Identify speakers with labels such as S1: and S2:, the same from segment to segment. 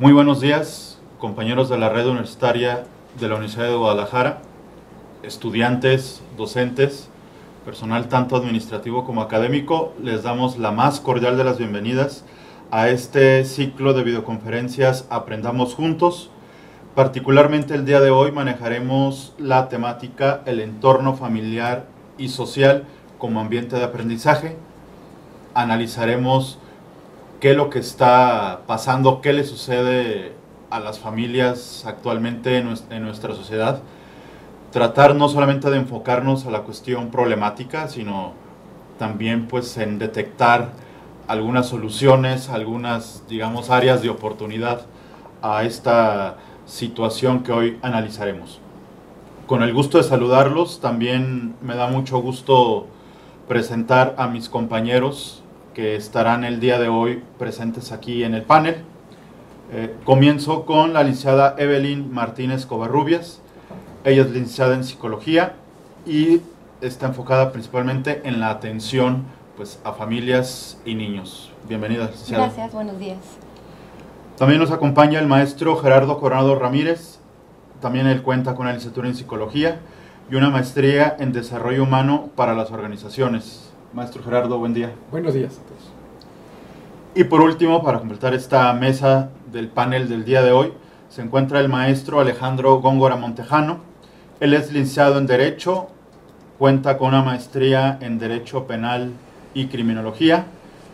S1: Muy buenos días, compañeros de la red universitaria de la Universidad de Guadalajara, estudiantes, docentes, personal tanto administrativo como académico. Les damos la más cordial de las bienvenidas a este ciclo de videoconferencias Aprendamos Juntos. Particularmente el día de hoy manejaremos la temática el entorno familiar y social como ambiente de aprendizaje. Analizaremos qué es lo que está pasando, qué le sucede a las familias actualmente en nuestra sociedad. Tratar no solamente de enfocarnos a la cuestión problemática, sino también pues en detectar algunas soluciones, algunas, digamos, áreas de oportunidad a esta situación que hoy analizaremos. Con el gusto de saludarlos, también me da mucho gusto presentar a mis compañeros que estarán el día de hoy presentes aquí en el panel. Eh, comienzo con la licenciada Evelyn Martínez Covarrubias. Ella es licenciada en psicología y está enfocada principalmente en la atención pues, a familias y niños. Bienvenida, licenciada.
S2: Gracias, buenos días.
S1: También nos acompaña el maestro Gerardo Coronado Ramírez. También él cuenta con una licenciatura en psicología y una maestría en desarrollo humano para las organizaciones. Maestro Gerardo, buen día.
S3: Buenos días a todos.
S1: Y por último, para completar esta mesa del panel del día de hoy, se encuentra el maestro Alejandro Góngora Montejano. Él es licenciado en Derecho, cuenta con una maestría en Derecho Penal y Criminología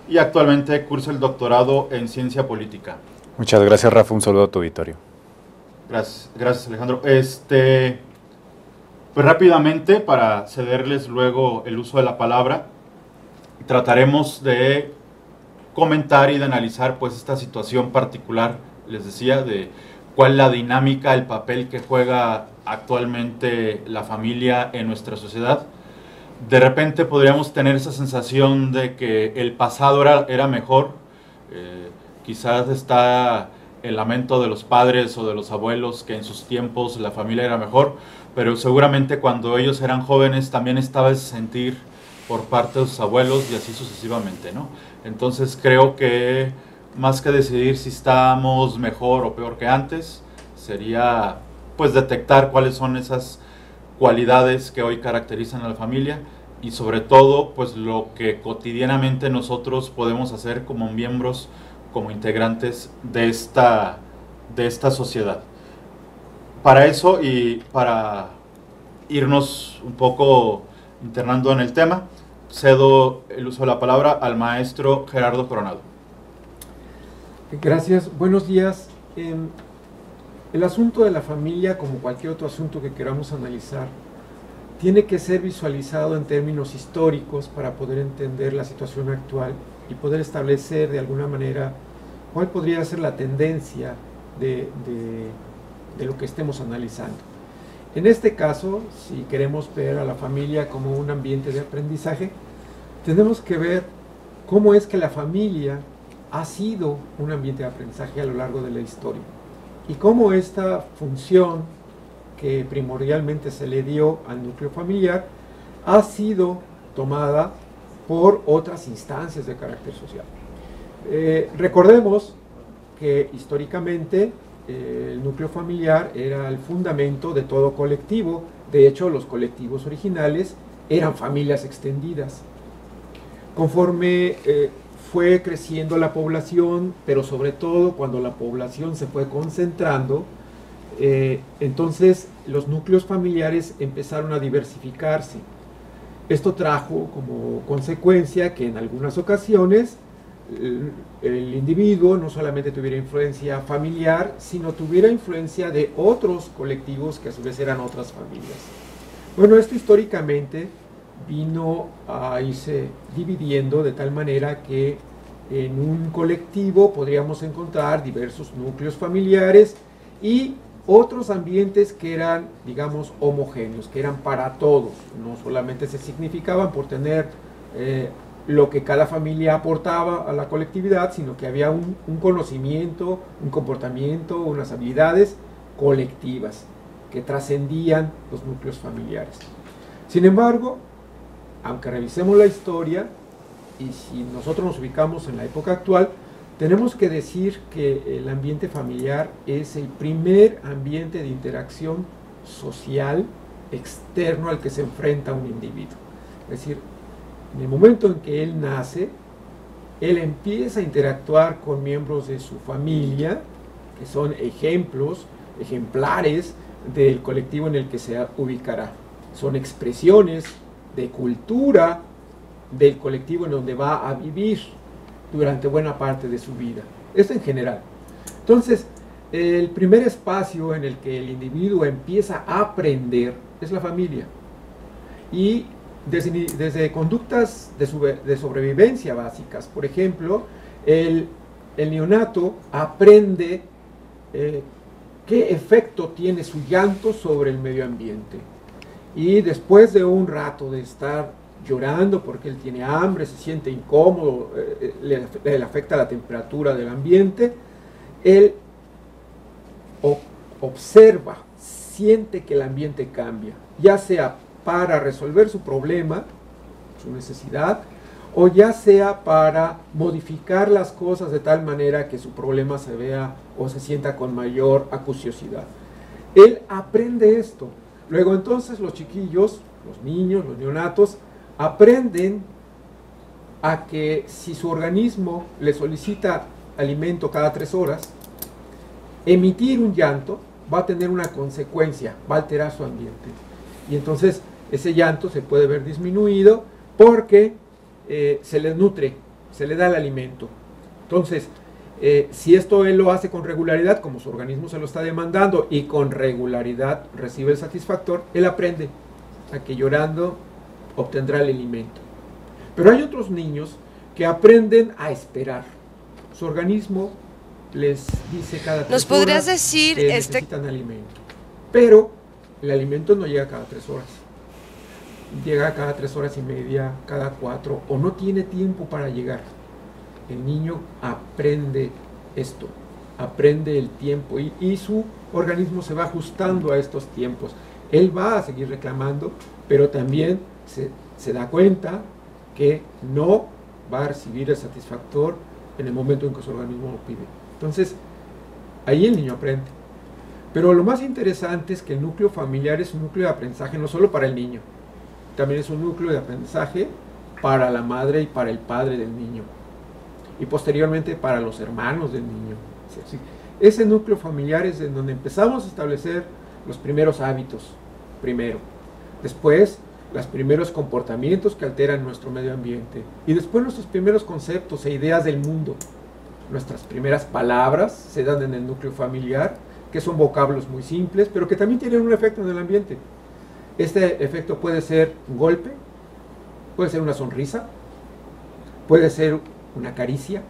S1: y actualmente cursa el doctorado en Ciencia Política.
S4: Muchas gracias, Rafa. Un saludo a tu auditorio.
S1: Gracias, gracias Alejandro. Este, pues rápidamente, para cederles luego el uso de la palabra, trataremos de comentar y de analizar pues esta situación particular, les decía, de cuál la dinámica, el papel que juega actualmente la familia en nuestra sociedad. De repente podríamos tener esa sensación de que el pasado era, era mejor, eh, quizás está el lamento de los padres o de los abuelos que en sus tiempos la familia era mejor, pero seguramente cuando ellos eran jóvenes también estaba ese sentir por parte de sus abuelos y así sucesivamente, ¿no? Entonces creo que más que decidir si estamos mejor o peor que antes, sería pues detectar cuáles son esas cualidades que hoy caracterizan a la familia y sobre todo pues lo que cotidianamente nosotros podemos hacer como miembros, como integrantes de esta, de esta sociedad. Para eso y para irnos un poco internando en el tema, cedo el uso de la palabra al maestro Gerardo Coronado.
S3: Gracias, buenos días. Em, el asunto de la familia, como cualquier otro asunto que queramos analizar, tiene que ser visualizado en términos históricos para poder entender la situación actual y poder establecer de alguna manera cuál podría ser la tendencia de, de lo que estemos analizando. En este caso, si queremos ver a la familia como un ambiente de aprendizaje, tenemos que ver cómo es que la familia ha sido un ambiente de aprendizaje a lo largo de la historia y cómo esta función que primordialmente se le dio al núcleo familiar ha sido tomada por otras instancias de carácter social. Eh, recordemos que históricamente eh, el núcleo familiar era el fundamento de todo colectivo, de hecho los colectivos originales eran familias extendidas. Conforme eh, fue creciendo la población, pero sobre todo cuando la población se fue concentrando, eh, entonces los núcleos familiares empezaron a diversificarse. Esto trajo como consecuencia que en algunas ocasiones el, el, individuo no solamente tuviera influencia familiar, sino tuviera influencia de otros colectivos que a su vez eran otras familias. Bueno, esto históricamente vino a irse dividiendo de tal manera que en un colectivo podríamos encontrar diversos núcleos familiares y otros ambientes que eran, digamos, homogéneos, que eran para todos, no solamente se significaban por tener eh, lo que cada familia aportaba a la colectividad, sino que había un, un conocimiento, un comportamiento, unas habilidades colectivas que trascendían los núcleos familiares. Sin embargo, aunque revisemos la historia, y si nosotros nos ubicamos en la época actual, tenemos que decir que el ambiente familiar es el primer ambiente de interacción social externo al que se enfrenta un individuo. Es decir, en el momento en que él nace, él empieza a interactuar con miembros de su familia, que son ejemplos, ejemplares del colectivo en el que se ubicará. Son expresiones de cultura del colectivo en donde va a vivir durante buena parte de su vida. Esto en general. Entonces, el primer espacio en el que el individuo empieza a aprender es la familia. Y desde, conductas de, sobrevivencia básicas, por ejemplo, el, neonato aprende eh, qué efecto tiene su llanto sobre el medio ambiente. Y después de un rato de estar llorando porque él tiene hambre, se siente incómodo, eh, eh, le, afecta la temperatura del ambiente, él observa, siente que el ambiente cambia, ya sea para resolver su problema, su necesidad, o ya sea para modificar las cosas de tal manera que su problema se vea o se sienta con mayor acuciosidad. Él aprende esto. Luego entonces los chiquillos, los niños, los neonatos, aprenden a que si su organismo le solicita alimento cada tres horas, emitir un llanto va a tener una consecuencia, va a alterar su ambiente. Y entonces ese llanto se puede ver disminuido porque eh, se le nutre, se le da el alimento. Entonces, eh, si esto él lo hace con regularidad, como su organismo se lo está demandando, y con regularidad recibe el satisfactor, él aprende a que llorando obtendrá el alimento. Pero hay otros niños que aprenden a esperar. Su organismo les dice cada tres
S2: ¿Nos podrías decir
S3: que este... necesitan alimento. Pero el alimento no llega cada tres horas. Llega cada tres horas y media, cada cuatro, o no tiene tiempo para llegar. El niño aprende esto, aprende el tiempo y, su organismo se va ajustando a estos tiempos. Él va a seguir reclamando, pero también se, da cuenta que no va a recibir el satisfactor en el momento en que su organismo lo pide. Entonces, ahí el niño aprende. Pero lo más interesante es que el núcleo familiar es un núcleo de aprendizaje no solo para el niño, también es un núcleo de aprendizaje para la madre y para el padre del niño. Y posteriormente para los hermanos del niño. Ese núcleo familiar es en donde empezamos a establecer los primeros hábitos, primero. Después los primeros comportamientos que alteran nuestro medio ambiente y después nuestros primeros conceptos e ideas del mundo. Nuestras primeras palabras se dan en el núcleo familiar, que son vocablos muy simples, pero que también tienen un efecto en el ambiente. Este efecto puede ser un golpe, puede ser una sonrisa, puede ser una caricia,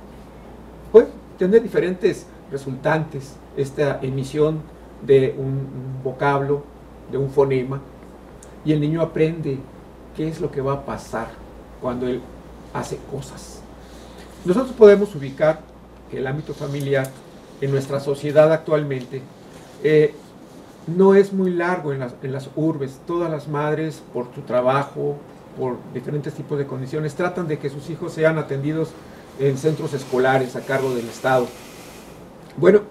S3: puede tener diferentes resultantes esta emisión de un vocablo, de un fonema y el niño aprende qué es lo que va a pasar cuando él hace cosas. Nosotros podemos ubicar el ámbito familiar en nuestra sociedad actualmente eh, no es muy largo en las, en las urbes. Todas las madres, por su trabajo, por diferentes tipos de condiciones, tratan de que sus hijos sean atendidos en centros escolares a cargo del Estado. Bueno,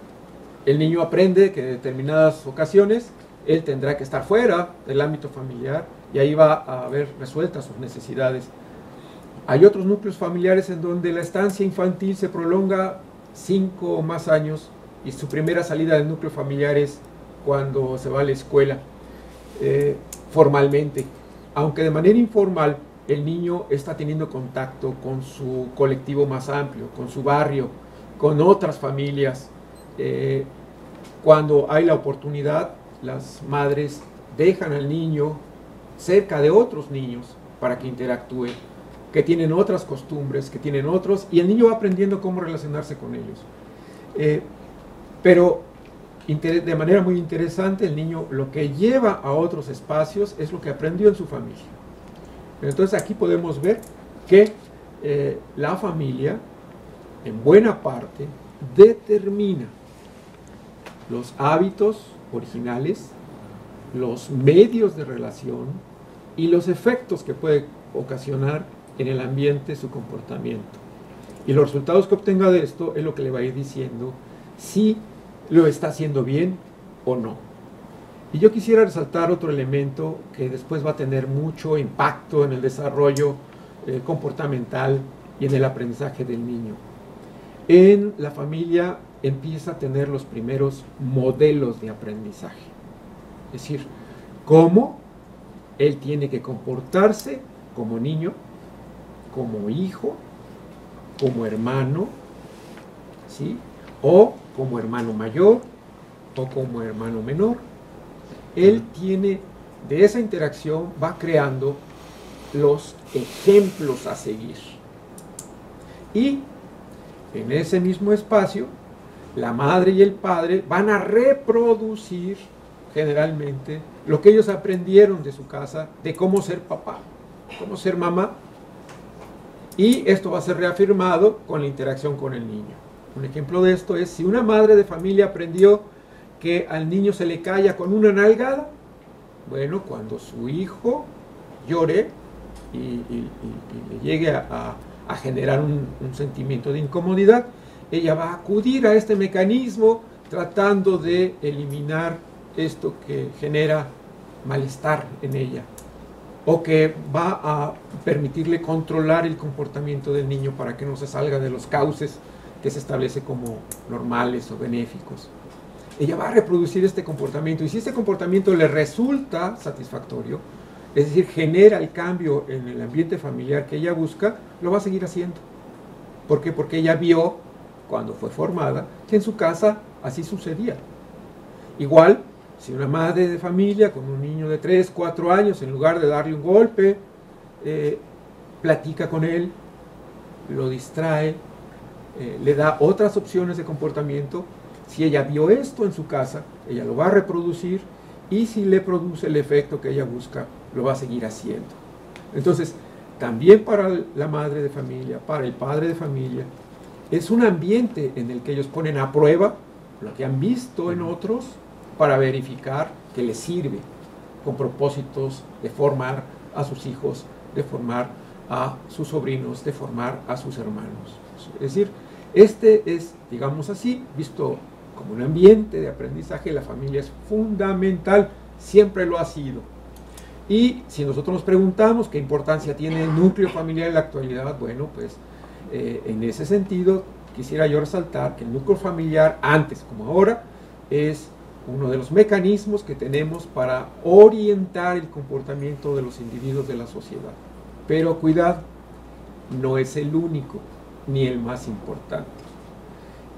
S3: el niño aprende que en determinadas ocasiones él tendrá que estar fuera del ámbito familiar y ahí va a haber resueltas sus necesidades. Hay otros núcleos familiares en donde la estancia infantil se prolonga cinco o más años y su primera salida del núcleo familiar es cuando se va a la escuela eh, formalmente, aunque de manera informal el niño está teniendo contacto con su colectivo más amplio, con su barrio, con otras familias. Eh, cuando hay la oportunidad, las madres dejan al niño cerca de otros niños para que interactúe, que tienen otras costumbres, que tienen otros, y el niño va aprendiendo cómo relacionarse con ellos. Eh, pero de manera muy interesante, el niño lo que lleva a otros espacios es lo que aprendió en su familia. Entonces aquí podemos ver que eh, la familia, en buena parte, determina los hábitos, originales, los medios de relación y los efectos que puede ocasionar en el ambiente su comportamiento. Y los resultados que obtenga de esto es lo que le va a ir diciendo si lo está haciendo bien o no. Y yo quisiera resaltar otro elemento que después va a tener mucho impacto en el desarrollo eh, comportamental y en el aprendizaje del niño. En la familia empieza a tener los primeros modelos de aprendizaje. Es decir, cómo él tiene que comportarse como niño, como hijo, como hermano, ¿sí? o como hermano mayor, o como hermano menor. Él tiene, de esa interacción, va creando los ejemplos a seguir. Y en ese mismo espacio, la madre y el padre van a reproducir generalmente lo que ellos aprendieron de su casa, de cómo ser papá, cómo ser mamá. Y esto va a ser reafirmado con la interacción con el niño. Un ejemplo de esto es si una madre de familia aprendió que al niño se le calla con una nalgada, bueno, cuando su hijo llore y, le llegue a, generar un sentimiento de incomodidad, ella va a acudir a este mecanismo tratando de eliminar esto que genera malestar en ella o que va a permitirle controlar el comportamiento del niño para que no se salga de los cauces que se establece como normales o benéficos. Ella va a reproducir este comportamiento y si este comportamiento le resulta satisfactorio, es decir, genera el cambio en el ambiente familiar que ella busca, lo va a seguir haciendo. ¿Por qué? Porque ella vio, cuando fue formada, que en su casa así sucedía. Igual, si una madre de familia con un niño de 3, 4 años, en lugar de darle un golpe, eh, platica con él, lo distrae, eh, le da otras opciones de comportamiento, si ella vio esto en su casa, ella lo va a reproducir y si le produce el efecto que ella busca, lo va a seguir haciendo. Entonces, también para la madre de familia, para el padre de familia, es un ambiente en el que ellos ponen a prueba lo que han visto en otros para verificar que les sirve con propósitos de formar a sus hijos, de formar a sus sobrinos, de formar a sus hermanos. Es decir, este es, digamos así, visto como un ambiente de aprendizaje, la familia es fundamental, siempre lo ha sido. Y si nosotros nos preguntamos qué importancia tiene el núcleo familiar en la actualidad, bueno, pues eh, en ese sentido quisiera yo resaltar que el núcleo familiar, antes como ahora, es uno de los mecanismos que tenemos para orientar el comportamiento de los individuos de la sociedad. Pero cuidado, no es el único ni el más importante.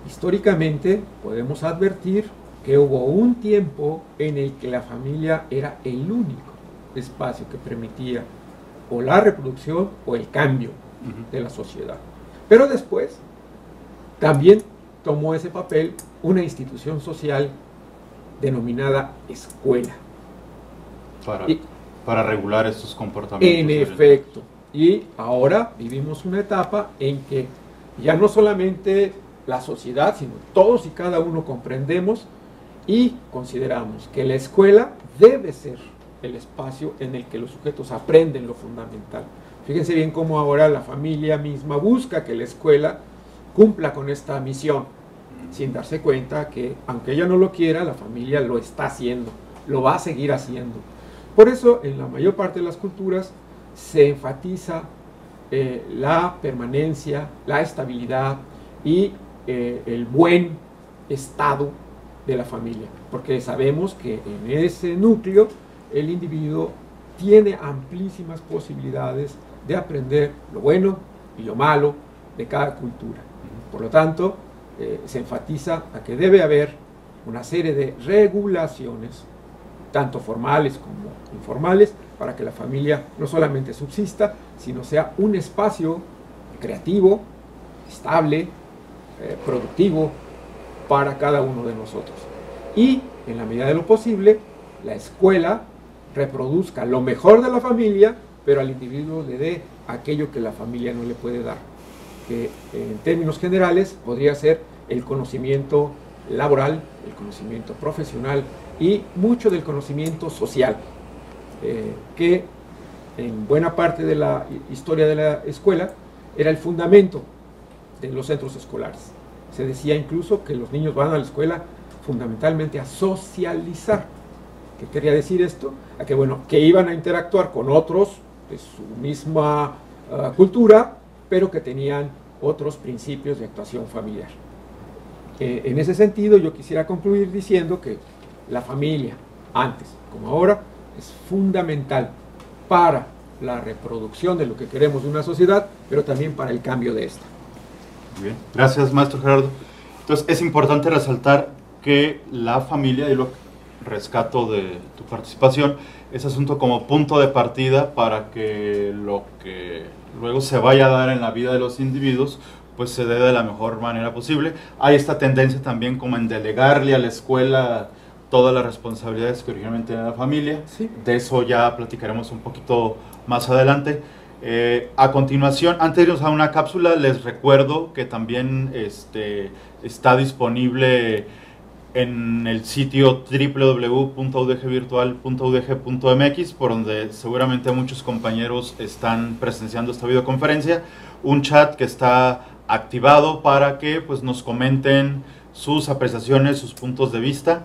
S3: Históricamente podemos advertir que hubo un tiempo en el que la familia era el único espacio que permitía o la reproducción o el cambio de la sociedad. Pero después también tomó ese papel una institución social denominada escuela.
S1: Para, para regular estos comportamientos.
S3: En efecto. Y ahora vivimos una etapa en que ya no solamente la sociedad, sino todos y cada uno comprendemos y consideramos que la escuela debe ser el espacio en el que los sujetos aprenden lo fundamental. Fíjense bien cómo ahora la familia misma busca que la escuela cumpla con esta misión sin darse cuenta que aunque ella no lo quiera, la familia lo está haciendo, lo va a seguir haciendo. Por eso en la mayor parte de las culturas se enfatiza eh, la permanencia, la estabilidad y eh, el buen estado de la familia, porque sabemos que en ese núcleo el individuo tiene amplísimas posibilidades de aprender lo bueno y lo malo de cada cultura. Por lo tanto, eh, se enfatiza a que debe haber una serie de regulaciones, tanto formales como informales, para que la familia no solamente subsista, sino sea un espacio creativo, estable, eh, productivo para cada uno de nosotros. Y, en la medida de lo posible, la escuela reproduzca lo mejor de la familia, pero al individuo le dé aquello que la familia no le puede dar que en términos generales podría ser el conocimiento laboral, el conocimiento profesional y mucho del conocimiento social, eh, que en buena parte de la historia de la escuela era el fundamento de los centros escolares. Se decía incluso que los niños van a la escuela fundamentalmente a socializar. ¿Qué quería decir esto? A que, bueno, que iban a interactuar con otros de su misma ah, cultura, pero que tenían otros principios de actuación familiar. Eh, en ese sentido, yo quisiera concluir diciendo que la familia, antes como ahora, es fundamental para la reproducción de lo que queremos de una sociedad, pero también para el cambio de esta.
S1: Bien, gracias maestro Gerardo. Entonces es importante resaltar que la familia, y lo rescato de tu participación, es asunto como punto de partida para que lo que luego se vaya a dar en la vida de los individuos pues se dé de la mejor manera posible. Hay esta tendencia también como en delegarle a la escuela todas las responsabilidades que originalmente tenía la familia. De eso ya platicaremos un poquito más adelante. Eh, a continuación, antes de irnos a una cápsula, les recuerdo que también este, está disponible en el sitio www.udgvirtual.udg.mx, por donde seguramente muchos compañeros están presenciando esta videoconferencia, un chat que está activado para que pues, nos comenten sus apreciaciones, sus puntos de vista.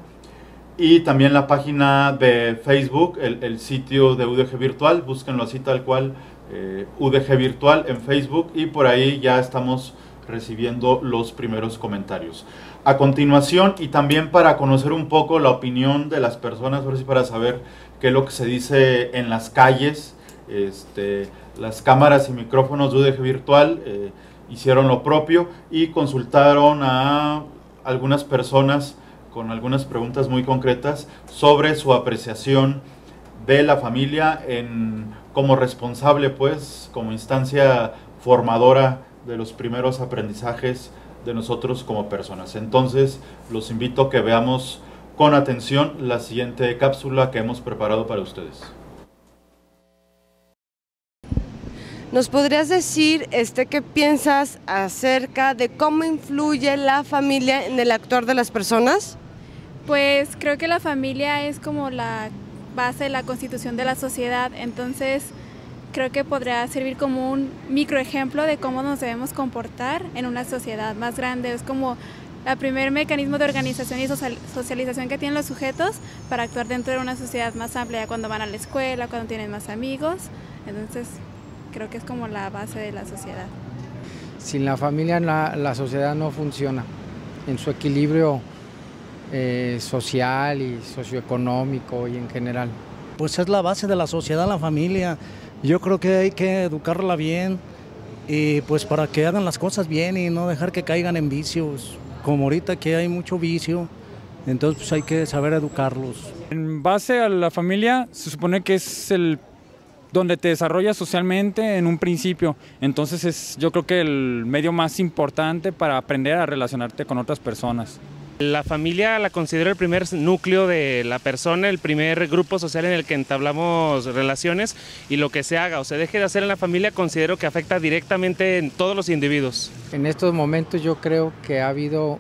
S1: Y también la página de Facebook, el, sitio de UDG Virtual, búsquenlo así tal cual, eh, UDG Virtual en Facebook y por ahí ya estamos recibiendo los primeros comentarios. A continuación, y también para conocer un poco la opinión de las personas, ahora sí para saber qué es lo que se dice en las calles, este, las cámaras y micrófonos de UDG Virtual eh, hicieron lo propio y consultaron a algunas personas con algunas preguntas muy concretas sobre su apreciación de la familia en, como responsable, pues, como instancia formadora de los primeros aprendizajes de nosotros como personas. Entonces, los invito a que veamos con atención la siguiente cápsula que hemos preparado para ustedes.
S2: ¿Nos podrías decir este, qué piensas acerca de cómo influye la familia en el actuar de las personas?
S5: Pues creo que la familia es como la base la constitución de la sociedad, entonces creo que podría servir como un microejemplo de cómo nos debemos comportar en una sociedad más grande. Es como el primer mecanismo de organización y socialización que tienen los sujetos para actuar dentro de una sociedad más amplia, cuando van a la escuela, cuando tienen más amigos. Entonces, creo que es como la base de la sociedad.
S6: Sin la familia la, sociedad no funciona en su equilibrio eh, social y socioeconómico y en general.
S7: Pues es la base de la sociedad, la familia. Yo creo que hay que educarla bien y pues para que hagan las cosas bien y no dejar que caigan en vicios. Como ahorita que hay mucho vicio, entonces pues hay que saber educarlos.
S8: En base a la familia se supone que es el donde te desarrollas socialmente en un principio. Entonces es yo creo que el medio más importante para aprender a relacionarte con otras personas.
S9: La familia la considero el primer núcleo de la persona, el primer grupo social en el que entablamos relaciones y lo que se haga o se deje de hacer en la familia considero que afecta directamente en todos los individuos.
S6: En estos momentos yo creo que ha habido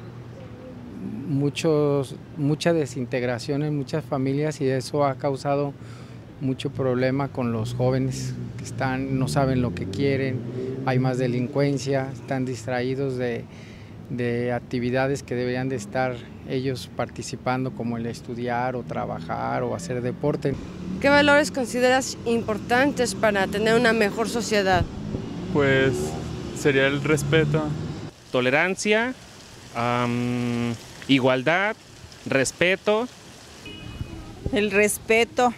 S6: muchos, mucha desintegración en muchas familias y eso ha causado mucho problema con los jóvenes que están, no saben lo que quieren, hay más delincuencia, están distraídos de de actividades que deberían de estar ellos participando, como el estudiar o trabajar o hacer deporte.
S2: ¿Qué valores consideras importantes para tener una mejor sociedad?
S10: Pues sería el respeto.
S9: Tolerancia, igualdad, respeto.
S11: El respeto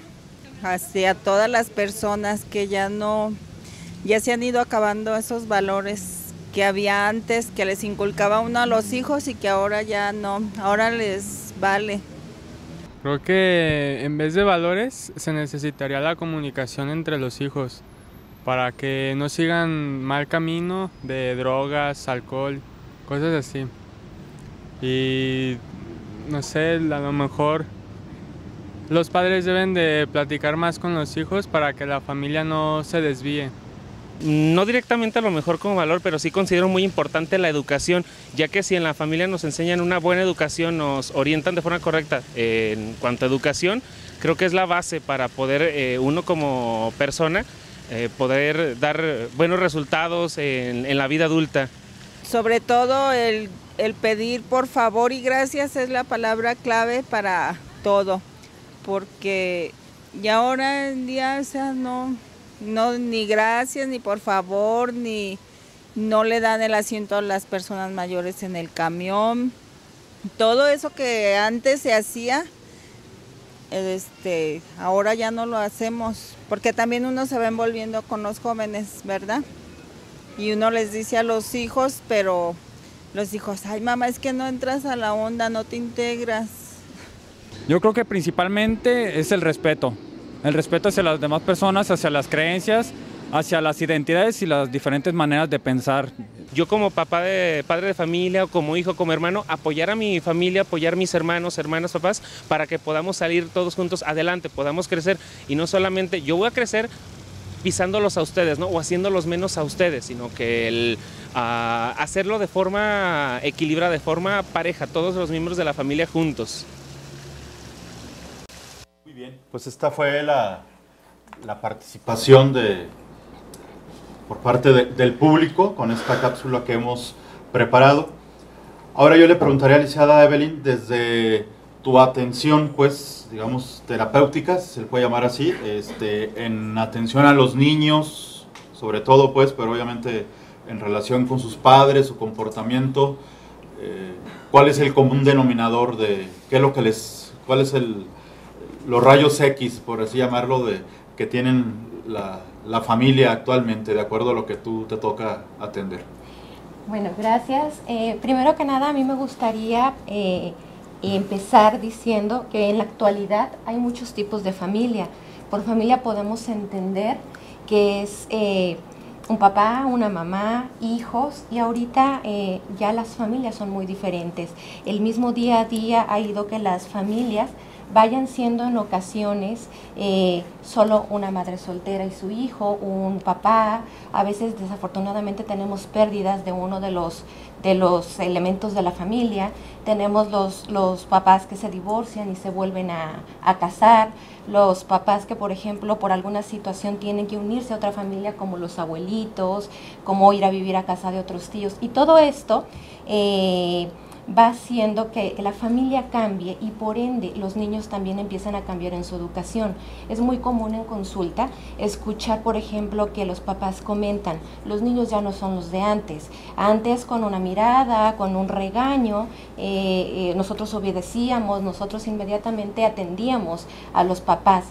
S11: hacia todas las personas que ya no, ya se han ido acabando esos valores que había antes, que les inculcaba uno a los hijos y que ahora ya no, ahora les vale.
S10: Creo que en vez de valores se necesitaría la comunicación entre los hijos para que no sigan mal camino de drogas, alcohol, cosas así. Y no sé, a lo mejor los padres deben de platicar más con los hijos para que la familia no se desvíe
S9: no directamente a lo mejor como valor, pero sí considero muy importante la educación, ya que si en la familia nos enseñan una buena educación, nos orientan de forma correcta en cuanto a educación, creo que es la base para poder eh, uno como persona eh, poder dar buenos resultados en, la vida adulta.
S11: sobre todo el, el pedir por favor y gracias es la palabra clave para todo, porque ya ahora en día, o sea, no, no, ni gracias, ni por favor, ni no le dan el asiento a las personas mayores en el camión. Todo eso que antes se hacía, este, ahora ya no lo hacemos, porque también uno se va envolviendo con los jóvenes, ¿verdad? Y uno les dice a los hijos, pero los hijos, ay mamá, es que no entras a la onda, no te integras.
S8: Yo creo que principalmente es el respeto, el respeto hacia las demás personas, hacia las creencias, hacia las identidades y las diferentes maneras de pensar.
S9: Yo como papá de padre de familia o como hijo, como hermano, apoyar a mi familia, apoyar a mis hermanos, hermanas, papás, para que podamos salir todos juntos adelante, podamos crecer y no solamente yo voy a crecer pisándolos a ustedes, ¿no? O haciéndolos menos a ustedes, sino que el uh, hacerlo de forma equilibrada, de forma pareja, todos los miembros de la familia juntos.
S1: Bien, pues esta fue la, la participación de, por parte de, del público con esta cápsula que hemos preparado. Ahora yo le preguntaría a Lisiada Evelyn, desde tu atención, pues, digamos, terapéutica, se le puede llamar así, este, en atención a los niños, sobre todo, pues, pero obviamente en relación con sus padres, su comportamiento, eh, ¿cuál es el común denominador de qué es lo que les, cuál es el, los rayos X, por así llamarlo, de que tienen la, la familia actualmente, de acuerdo a lo que tú te toca atender?
S12: Bueno, gracias. Eh, primero que nada, a mí me gustaría eh, empezar diciendo que en la actualidad hay muchos tipos de familia. Por familia podemos entender que es eh, un papá, una mamá, hijos, y ahorita ya las familias son muy diferentes. El mismo día a día ha ido que las familias vayan siendo en ocasiones eh, solo una madre soltera y su hijo, un papá. A veces desafortunadamente tenemos pérdidas de uno de los, de los elementos de la familia. Tenemos los, los papás que se divorcian y se vuelven a, a casar. Los papás que, por ejemplo, por alguna situación tienen que unirse a otra familia como los abuelitos, como ir a vivir a casa de otros tíos. Y todo esto... Eh, va haciendo que la familia cambie y por ende los niños también empiezan a cambiar en su educación. Es muy común en consulta escuchar, por ejemplo, que los papás comentan, los niños ya no son los de antes. Antes con una mirada, con un regaño, eh, eh, nosotros obedecíamos, nosotros inmediatamente atendíamos a los papás.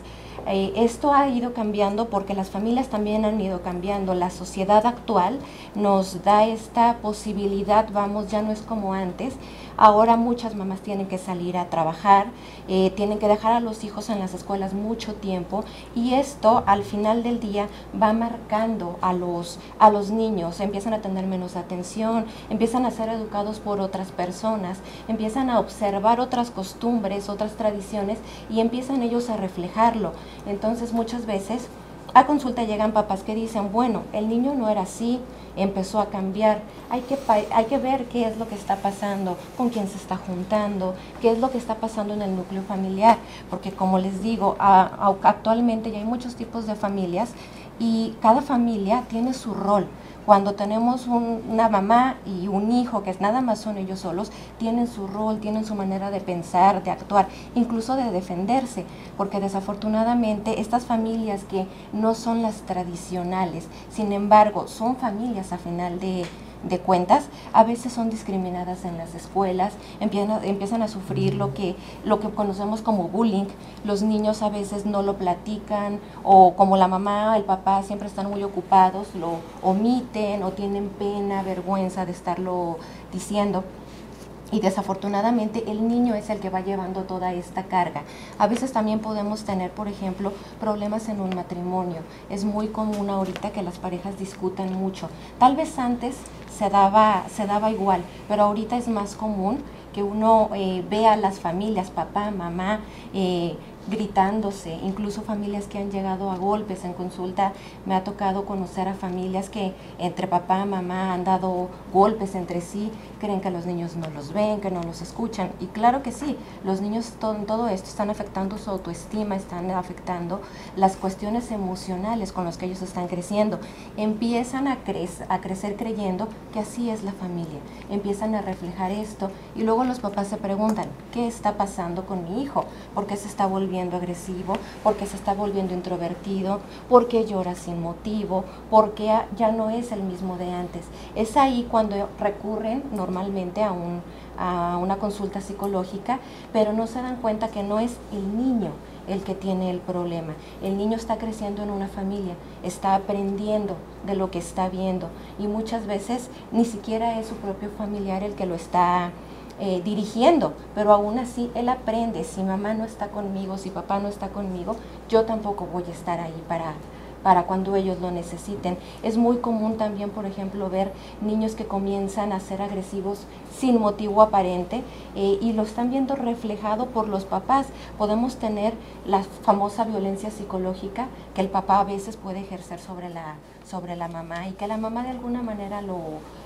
S12: Eh, esto ha ido cambiando porque las familias también han ido cambiando. La sociedad actual nos da esta posibilidad, vamos, ya no es como antes. Ahora muchas mamás tienen que salir a trabajar, eh, tienen que dejar a los hijos en las escuelas mucho tiempo y esto al final del día va marcando a los, a los niños, empiezan a tener menos atención, empiezan a ser educados por otras personas, empiezan a observar otras costumbres, otras tradiciones y empiezan ellos a reflejarlo. Entonces muchas veces a consulta llegan papás que dicen, bueno, el niño no era así, empezó a cambiar, hay que, hay que ver qué es lo que está pasando, con quién se está juntando, qué es lo que está pasando en el núcleo familiar, porque como les digo, actualmente ya hay muchos tipos de familias y cada familia tiene su rol. Cuando tenemos una mamá y un hijo, que nada más son ellos solos, tienen su rol, tienen su manera de pensar, de actuar, incluso de defenderse, porque desafortunadamente estas familias que no son las tradicionales, sin embargo, son familias a final de, de cuentas, a veces son discriminadas en las escuelas, empiezan, empiezan a sufrir lo que, lo que conocemos como bullying, los niños a veces no lo platican o como la mamá, el papá siempre están muy ocupados, lo omiten o tienen pena, vergüenza de estarlo diciendo y desafortunadamente el niño es el que va llevando toda esta carga. A veces también podemos tener, por ejemplo, problemas en un matrimonio. Es muy común ahorita que las parejas discutan mucho. Tal vez antes se daba, se daba igual, pero ahorita es más común que uno eh, vea a las familias, papá, mamá, eh, gritándose, incluso familias que han llegado a golpes en consulta. Me ha tocado conocer a familias que entre papá y mamá han dado golpes entre sí, creen que los niños no los ven, que no los escuchan. Y claro que sí, los niños todo esto están afectando su autoestima, están afectando las cuestiones emocionales con las que ellos están creciendo. Empiezan a, a crecer creyendo que así es la familia, empiezan a reflejar esto y luego los papás se preguntan, ¿qué está pasando con mi hijo? ¿Por qué se está volviendo agresivo, porque se está volviendo introvertido, porque llora sin motivo, porque ya no es el mismo de antes. Es ahí cuando recurren normalmente a, un, a una consulta psicológica, pero no se dan cuenta que no es el niño el que tiene el problema. El niño está creciendo en una familia, está aprendiendo de lo que está viendo y muchas veces ni siquiera es su propio familiar el que lo está eh, dirigiendo, pero aún así él aprende, si mamá no está conmigo, si papá no está conmigo, yo tampoco voy a estar ahí para, para cuando ellos lo necesiten. Es muy común también, por ejemplo, ver niños que comienzan a ser agresivos sin motivo aparente eh, y lo están viendo reflejado por los papás. Podemos tener la famosa violencia psicológica que el papá a veces puede ejercer sobre la, sobre la mamá y que la mamá de alguna manera lo,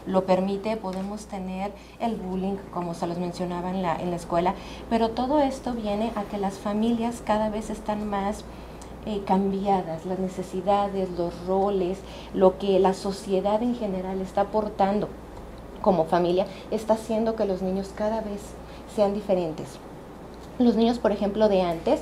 S12: lo permite. Podemos tener el bullying, como se los mencionaba en la, en la escuela, pero todo esto viene a que las familias cada vez están más eh, cambiadas, las necesidades, los roles, lo que la sociedad en general está aportando como familia, está haciendo que los niños cada vez sean diferentes. Los niños, por ejemplo, de antes,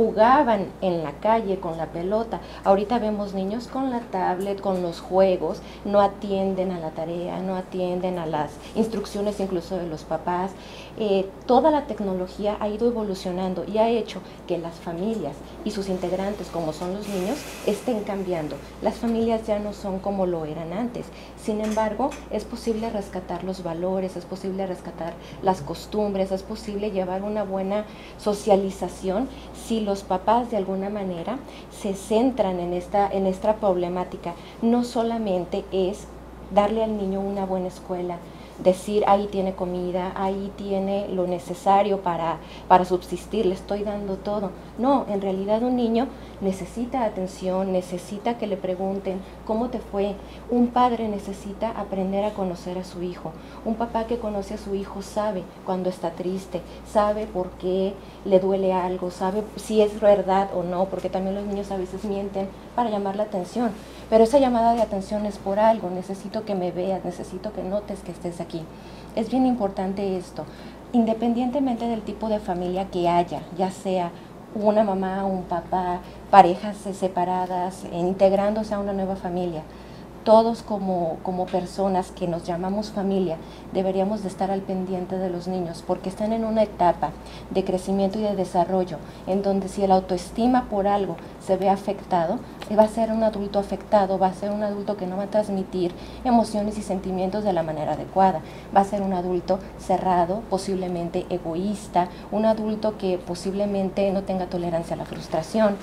S12: jugaban en la calle con la pelota. Ahorita vemos niños con la tablet, con los juegos, no atienden a la tarea, no atienden a las instrucciones incluso de los papás. Eh, toda la tecnología ha ido evolucionando y ha hecho que las familias y sus integrantes, como son los niños, estén cambiando. Las familias ya no son como lo eran antes. Sin embargo, es posible rescatar los valores, es posible rescatar las costumbres, es posible llevar una buena socialización si los papás de alguna manera se centran en esta, en esta problemática. No solamente es darle al niño una buena escuela, decir ahí tiene comida, ahí tiene lo necesario para, para subsistir, le estoy dando todo. No, en realidad un niño necesita atención, necesita que le pregunten cómo te fue. Un padre necesita aprender a conocer a su hijo. Un papá que conoce a su hijo sabe cuando está triste, sabe por qué le duele algo, sabe si es verdad o no, porque también los niños a veces mienten para llamar la atención. Pero esa llamada de atención es por algo, necesito que me veas, necesito que notes que estés aquí. Es bien importante esto, independientemente del tipo de familia que haya, ya sea una mamá, un papá, parejas separadas, integrándose a una nueva familia todos como, como, personas que nos llamamos familia deberíamos de estar al pendiente de los niños porque están en una etapa de crecimiento y de desarrollo en donde si el autoestima por algo se ve afectado, va a ser un adulto afectado, va a ser un adulto que no va a transmitir emociones y sentimientos de la manera adecuada, va a ser un adulto cerrado, posiblemente egoísta, un adulto que posiblemente no tenga tolerancia a la frustración,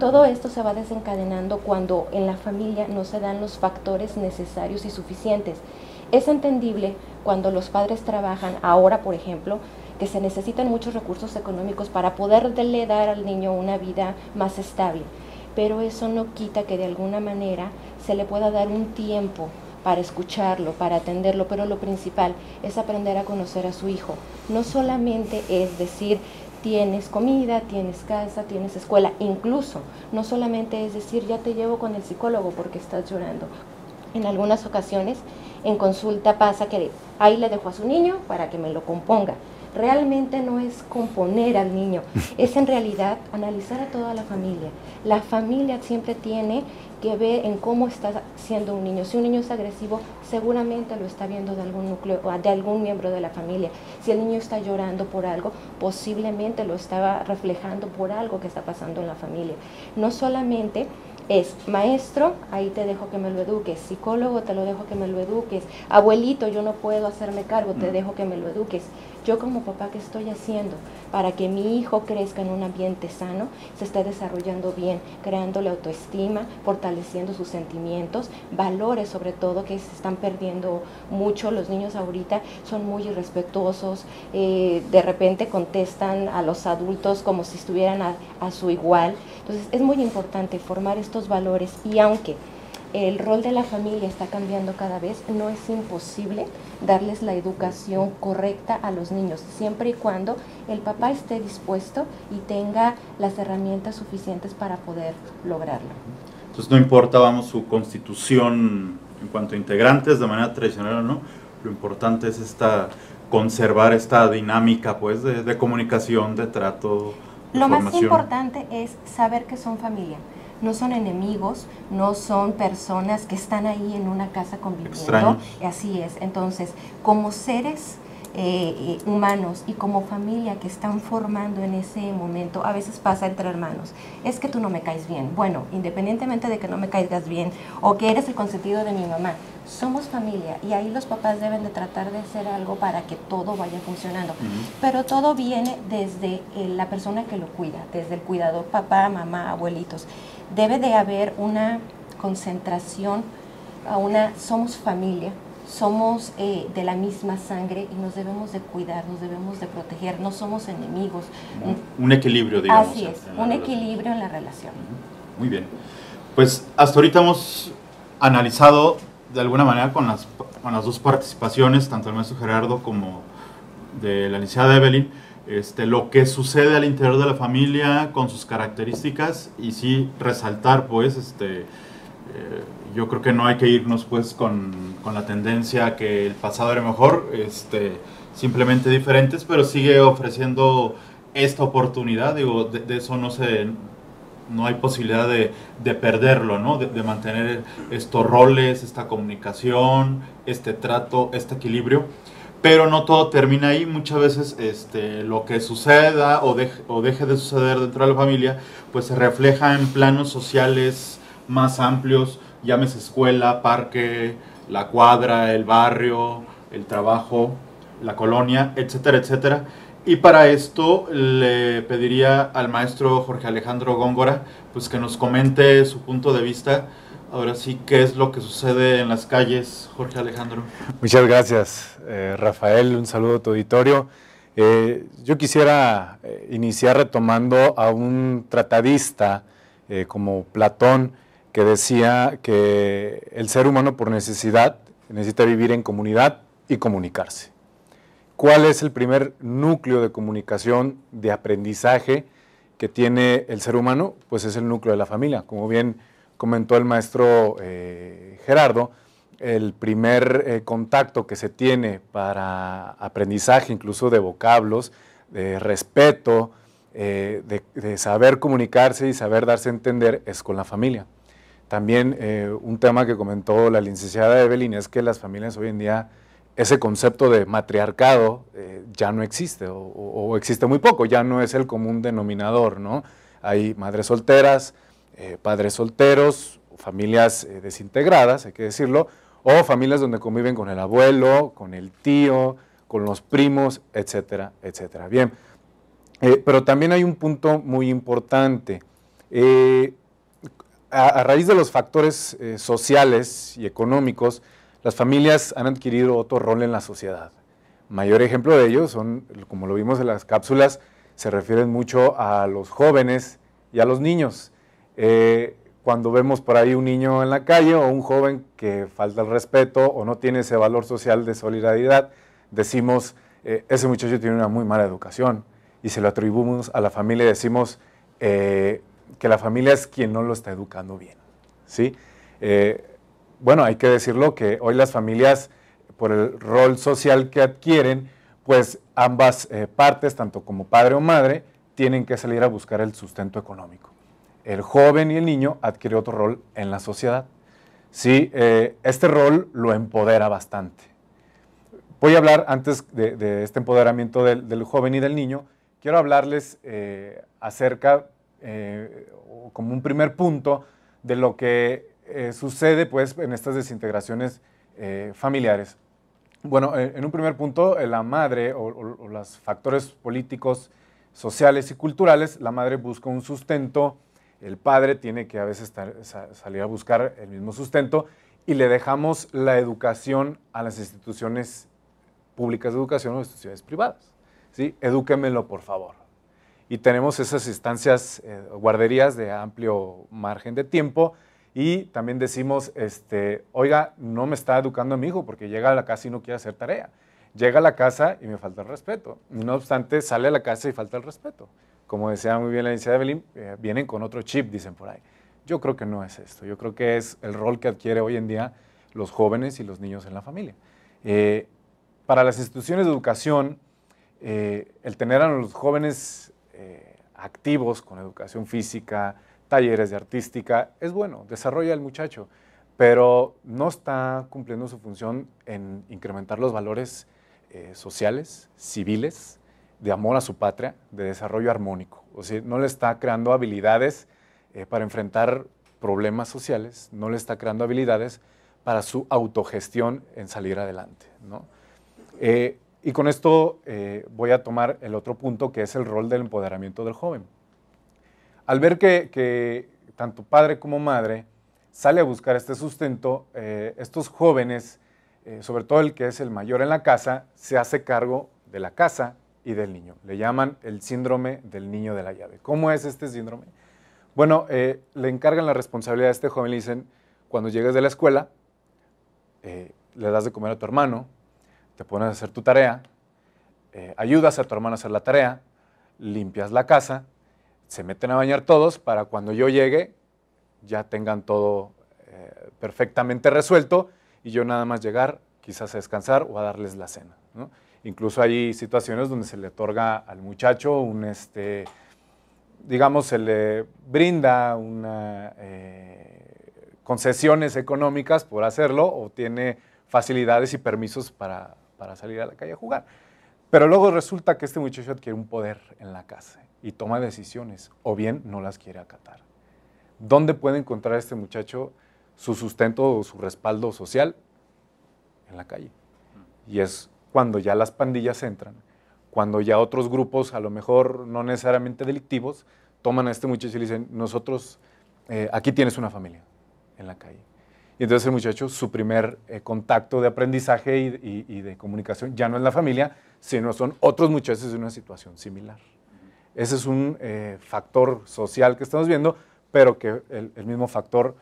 S12: todo esto se va desencadenando cuando en la familia no se dan los factores necesarios y suficientes. Es entendible cuando los padres trabajan ahora, por ejemplo, que se necesitan muchos recursos económicos para poderle dar al niño una vida más estable, pero eso no quita que de alguna manera se le pueda dar un tiempo para escucharlo, para atenderlo, pero lo principal es aprender a conocer a su hijo. No solamente es decir, tienes comida, tienes casa, tienes escuela, incluso no solamente es decir, ya te llevo con el psicólogo porque estás llorando. En algunas ocasiones en consulta pasa que ahí le dejo a su niño para que me lo componga. Realmente no es componer al niño, es en realidad analizar a toda la familia. La familia siempre tiene que ve en cómo está siendo un niño. Si un niño es agresivo, seguramente lo está viendo de algún núcleo, de algún miembro de la familia. Si el niño está llorando por algo, posiblemente lo estaba reflejando por algo que está pasando en la familia. No solamente es maestro, ahí te dejo que me lo eduques, psicólogo, te lo dejo que me lo eduques, abuelito, yo no puedo hacerme cargo, te dejo que me lo eduques. Yo como papá, ¿qué estoy haciendo? Para que mi hijo crezca en un ambiente sano, se esté desarrollando bien, creándole autoestima, fortaleciendo sus sentimientos, valores sobre todo que se están perdiendo mucho. Los niños ahorita son muy irrespetuosos, eh, de repente contestan a los adultos como si estuvieran a, a su igual. Entonces es muy importante formar estos valores y aunque el rol de la familia está cambiando cada vez, no es imposible darles la educación correcta a los niños, siempre y cuando el papá esté dispuesto y tenga las herramientas suficientes para poder lograrlo.
S1: Entonces no importa, vamos, su constitución en cuanto a integrantes de manera tradicional o no, lo importante es esta conservar esta dinámica pues de, de comunicación, de trato. De
S12: lo más importante es saber que son familia no son enemigos, no son personas que están ahí en una casa conviviendo.
S1: Extraños.
S12: Así es. Entonces, como seres eh, eh, humanos y como familia que están formando en ese momento, a veces pasa entre hermanos, es que tú no me caes bien. Bueno, independientemente de que no me caigas bien o que eres el consentido de mi mamá, somos familia y ahí los papás deben de tratar de hacer algo para que todo vaya funcionando. Pero todo viene desde eh, la persona que lo cuida, desde el cuidador, papá, mamá, abuelitos debe de haber una concentración, a una, somos familia, somos eh, de la misma sangre y nos debemos de cuidar, nos debemos de proteger, no somos enemigos.
S1: Un equilibrio, digamos.
S12: Así es, un equilibrio en la relación.
S1: Muy bien. Pues hasta ahorita hemos analizado de alguna manera con las, con las dos participaciones, tanto el maestro Gerardo como de la licenciada Evelyn, este, lo que sucede al interior de la familia con sus características y sí resaltar pues este, eh, yo creo que no hay que irnos pues con, con, la tendencia que el pasado era mejor, este, simplemente diferentes, pero sigue ofreciendo esta oportunidad, digo, de, eso no se no hay posibilidad de, de perderlo, ¿no? De, mantener estos roles, esta comunicación, este trato, este equilibrio pero no todo termina ahí. Muchas veces este, lo que suceda o, o deje de suceder dentro de la familia, pues se refleja en planos sociales más amplios, llámese escuela, parque, la cuadra, el barrio, el trabajo, la colonia, etcétera, etcétera. Y para esto le pediría al maestro Jorge Alejandro Góngora pues que nos comente su punto de vista Ahora sí, ¿qué es lo que sucede en las calles, Jorge Alejandro?
S4: Muchas gracias, eh, Rafael. Un saludo a tu auditorio. Eh, yo quisiera eh, iniciar retomando a un tratadista como Platón, que decía que el ser humano por necesidad necesita vivir en comunidad y comunicarse. ¿Cuál es el primer núcleo de comunicación, de aprendizaje que tiene el ser humano? Pues es el núcleo de la familia. Como bien comentó el maestro eh, Gerardo, el primer eh, contacto que se tiene para aprendizaje, incluso de vocablos, de respeto, eh, de, saber comunicarse y saber darse a entender, es con la familia. También un tema que comentó la licenciada Evelyn es que las familias hoy en día, ese concepto de matriarcado ya no existe o, existe muy poco, ya no es el común denominador, ¿no? Hay madres solteras, eh, padres solteros, familias eh, desintegradas, hay que decirlo, o familias donde conviven con el abuelo, con el tío, con los primos, etcétera, etcétera. Bien, eh, pero también hay un punto muy importante. A, raíz de los factores sociales y económicos, las familias han adquirido otro rol en la sociedad. Mayor ejemplo de ello son, como lo vimos en las cápsulas, se refieren mucho a los jóvenes y a los niños. Eh, cuando vemos por ahí un niño en la calle o un joven que falta el respeto o no tiene ese valor social de solidaridad, decimos, eh, ese muchacho tiene una muy mala educación y se lo atribuimos a la familia y decimos eh, que la familia es quien no lo está educando bien. ¿sí? Bueno, hay que decirlo que hoy las familias, por el rol social que adquieren, pues ambas partes, tanto como padre o madre, tienen que salir a buscar el sustento económico el joven y el niño adquiere otro rol en la sociedad. Sí, eh, este rol lo empodera bastante. Voy a hablar antes de, este empoderamiento del, joven y del niño, quiero hablarles eh, acerca, eh, como un primer punto, de lo que sucede pues, en estas desintegraciones familiares. Bueno, en un primer punto, la madre o, o los factores políticos sociales y culturales, la madre busca un sustento, el padre tiene que a veces salir a buscar el mismo sustento y le dejamos la educación a las instituciones públicas de educación o instituciones privadas. ¿sí? Edúquemelo, por favor. Y tenemos esas instancias, eh, guarderías de amplio margen de tiempo, y también decimos, este, oiga, no me está educando a mi hijo porque llega a la casa y no quiere hacer tarea. Llega a la casa y me falta el respeto. No obstante, sale a la casa y falta el respeto. Como decía muy bien la licenciada Evelyn, eh, vienen con otro chip, dicen por ahí. Yo creo que no es esto. Yo creo que es el rol que adquiere hoy en día los jóvenes y los niños en la familia. Eh, para las instituciones de educación, eh, el tener a los jóvenes activos con educación física, talleres de artística, es bueno, desarrolla el muchacho, pero no está cumpliendo su función en incrementar los valores eh, sociales, civiles, de amor a su patria, de desarrollo armónico. O sea, no le está creando habilidades eh, para enfrentar problemas sociales, no le está creando habilidades para su autogestión en salir adelante. Eh, y con esto voy a tomar el otro punto, que es el rol del empoderamiento del joven al ver que, tanto padre como madre sale a buscar este sustento, eh, estos jóvenes, eh, sobre todo el que es el mayor en la casa, se hace cargo de la casa y del niño. Le llaman el síndrome del niño de la llave. ¿Cómo es este síndrome? Bueno, eh, le encargan la responsabilidad a este joven, le dicen, cuando llegues de la escuela, le das de comer a tu hermano, te pones a hacer tu tarea, ayudas a tu hermano a hacer la tarea, limpias la casa, se meten a bañar todos para cuando yo llegue ya tengan todo eh, perfectamente resuelto y yo nada más llegar quizás a descansar o a darles la cena. Incluso hay situaciones donde se le otorga al muchacho un, este, digamos, se le brinda una, eh, concesiones económicas por hacerlo o tiene facilidades y permisos para, para salir a la calle a jugar. Pero luego resulta que este muchacho adquiere un poder en la casa y toma decisiones, o bien no las quiere acatar. ¿Dónde puede encontrar este muchacho su sustento o su respaldo social? En la calle. Y es cuando ya las pandillas entran, cuando ya otros grupos, a lo mejor no necesariamente delictivos, toman a este muchacho y le dicen, nosotros, eh, aquí tienes una familia, en la calle. Y entonces el muchacho, su primer eh, contacto de aprendizaje y, de comunicación ya no es la familia, sino son otros muchachos en una situación similar. Ese es un eh, factor social que estamos viendo, pero que el, mismo factor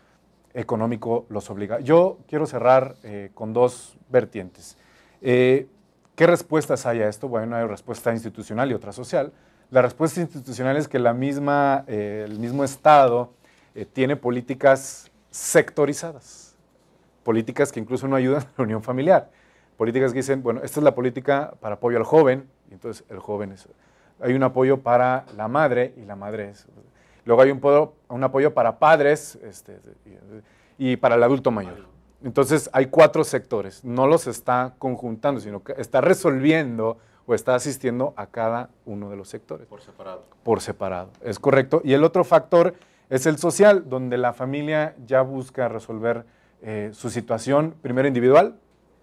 S4: económico los obliga. Yo quiero cerrar eh, con dos vertientes. Eh, ¿Qué respuestas hay a esto? Bueno, hay respuesta institucional y otra social. La respuesta institucional es que la misma, el mismo Estado tiene políticas sectorizadas, políticas que incluso no ayudan a la unión familiar, políticas que dicen, bueno, esta es la política para apoyo al joven, y entonces el joven es hay un apoyo para la madre y la madre es... Luego hay un, un apoyo para padres este, y para el adulto mayor. Entonces hay cuatro sectores, no los está conjuntando, sino que está resolviendo o está asistiendo a cada uno de los sectores.
S1: Por separado.
S4: Por separado, es correcto. Y el otro factor es el social, donde la familia ya busca resolver eh, su situación primero individual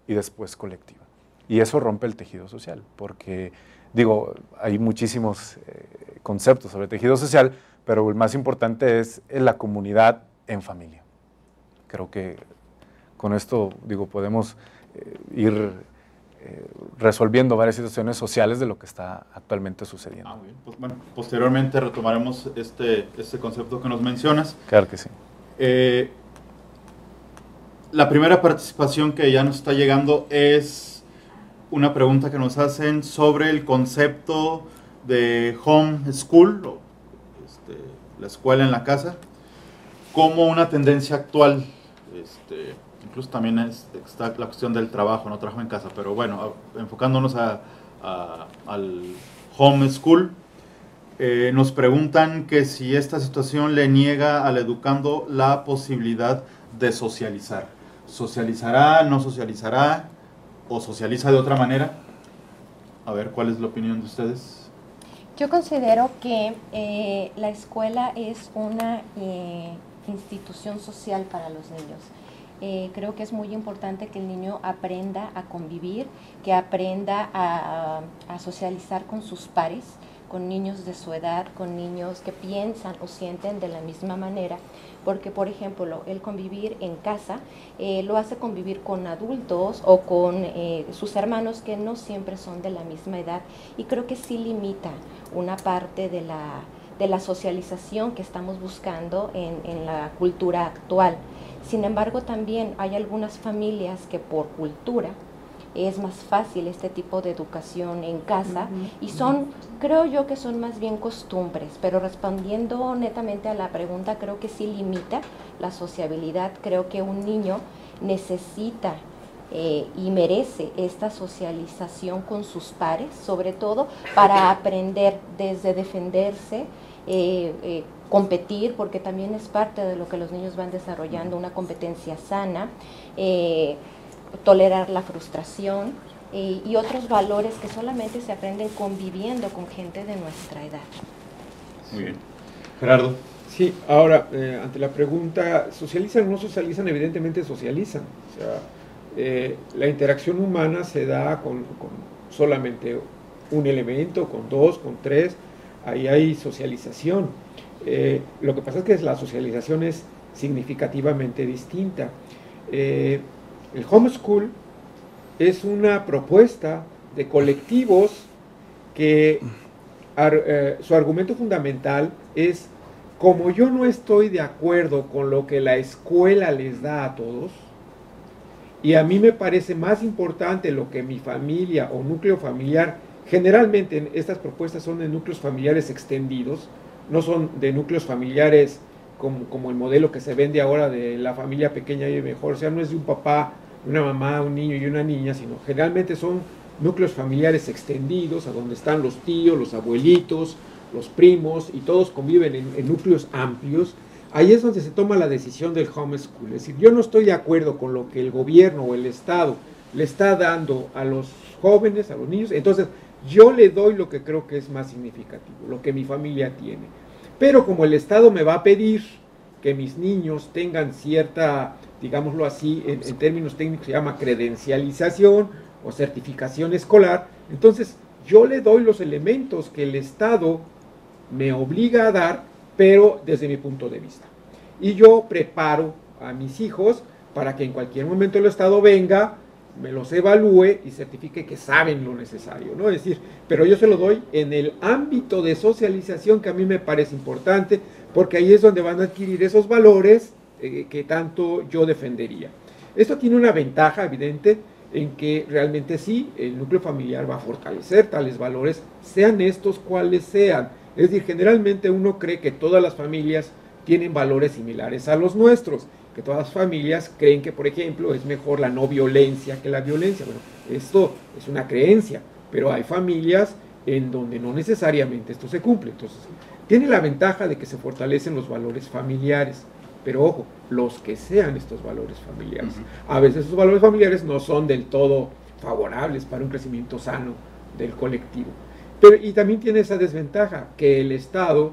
S4: y después colectiva. Y eso rompe el tejido social, porque digo, hay muchísimos eh, conceptos sobre tejido social, pero el más importante es la comunidad en familia. Creo que con esto, digo, podemos eh, ir eh, resolviendo varias situaciones sociales de lo que está actualmente sucediendo.
S1: Ah, pues, bueno, posteriormente retomaremos este, este concepto que nos mencionas.
S4: Claro que sí.
S1: la primera participación que ya nos está llegando es una pregunta que nos hacen sobre el concepto de home school, o este, la escuela en la casa, como una tendencia actual. Este, incluso también está la cuestión del trabajo, no trabajo en casa, pero bueno, enfocándonos a, al home school, eh, nos preguntan que si esta situación le niega al educando la posibilidad de socializar. ¿Socializará? ¿No socializará? O socializa de otra manera? A ver, ¿cuál es la opinión de ustedes?
S12: Yo considero que eh, la escuela es una eh, institución social para los niños. Eh, creo que es muy importante que el niño aprenda a convivir, que aprenda a, a socializar con sus pares, con niños de su edad, con niños que piensan o sienten de la misma manera, porque por ejemplo el convivir en casa eh, lo hace convivir con adultos o con eh, sus hermanos que no siempre son de la misma edad y creo que sí limita una parte de la, de la socialización que estamos buscando en, en la cultura actual. Sin embargo, también hay algunas familias que por cultura es más fácil este tipo de educación en casa y son, creo yo que son más bien costumbres, pero respondiendo netamente a la pregunta, creo que sí limita la sociabilidad, creo que un niño necesita eh, y merece esta socialización con sus pares, sobre todo para aprender desde defenderse, eh, eh, competir, porque también es parte de lo que los niños van desarrollando, una competencia sana, tolerar la frustración y otros valores que solamente se aprenden conviviendo con gente de nuestra edad.
S1: Muy bien. Gerardo.
S3: Sí, ahora, ante la pregunta, ¿socializan o no socializan? Evidentemente socializan. O sea, eh, la interacción humana se da con, solamente un elemento, con dos, con tres, ahí hay socialización. Eh, lo que pasa es que la socialización es significativamente distinta. Eh, el homeschool es una propuesta de colectivos que su argumento fundamental es, como yo no estoy de acuerdo con lo que la escuela les da a todos, y a mí me parece más importante lo que mi familia o núcleo familiar, generalmente estas propuestas son de núcleos familiares extendidos, no son de núcleos familiares como, el modelo que se vende ahora de la familia pequeña y mejor, o sea, no es de un papá, una mamá, un niño y una niña, sino generalmente son núcleos familiares extendidos, a donde están los tíos, los abuelitos, los primos, y todos conviven en núcleos amplios, ahí es donde se toma la decisión del homeschool. Es decir, yo no estoy de acuerdo con lo que el gobierno o el Estado le está dando a los jóvenes, a los niños, entonces yo le doy lo que creo que es más significativo, lo que mi familia tiene. Pero como el Estado me va a pedir que mis niños tengan cierta, digámoslo así, en, términos técnicos se llama credencialización o certificación escolar, entonces yo le doy los elementos que el Estado me obliga a dar pero desde mi punto de vista. Y yo preparo a mis hijos para que en cualquier momento el Estado venga, me los evalúe y certifique que saben lo necesario, ¿no? Es decir, pero yo se lo doy en el ámbito de socialización que a mí me parece importante, porque ahí es donde van a adquirir esos valores eh, que tanto yo defendería. Esto tiene una ventaja evidente en que realmente sí, el núcleo familiar va a fortalecer tales valores, sean estos cuales sean es decir, generalmente uno cree que todas las familias tienen valores similares a los nuestros, que todas las familias creen que, por ejemplo, es mejor la no violencia que la violencia. Bueno, esto es una creencia, pero hay familias en donde no necesariamente esto se cumple. Entonces, tiene la ventaja de que se fortalecen los valores familiares, pero ojo, los que sean estos valores familiares. A veces esos valores familiares no son del todo favorables para un crecimiento sano del colectivo. Pero, y también tiene esa desventaja, que el Estado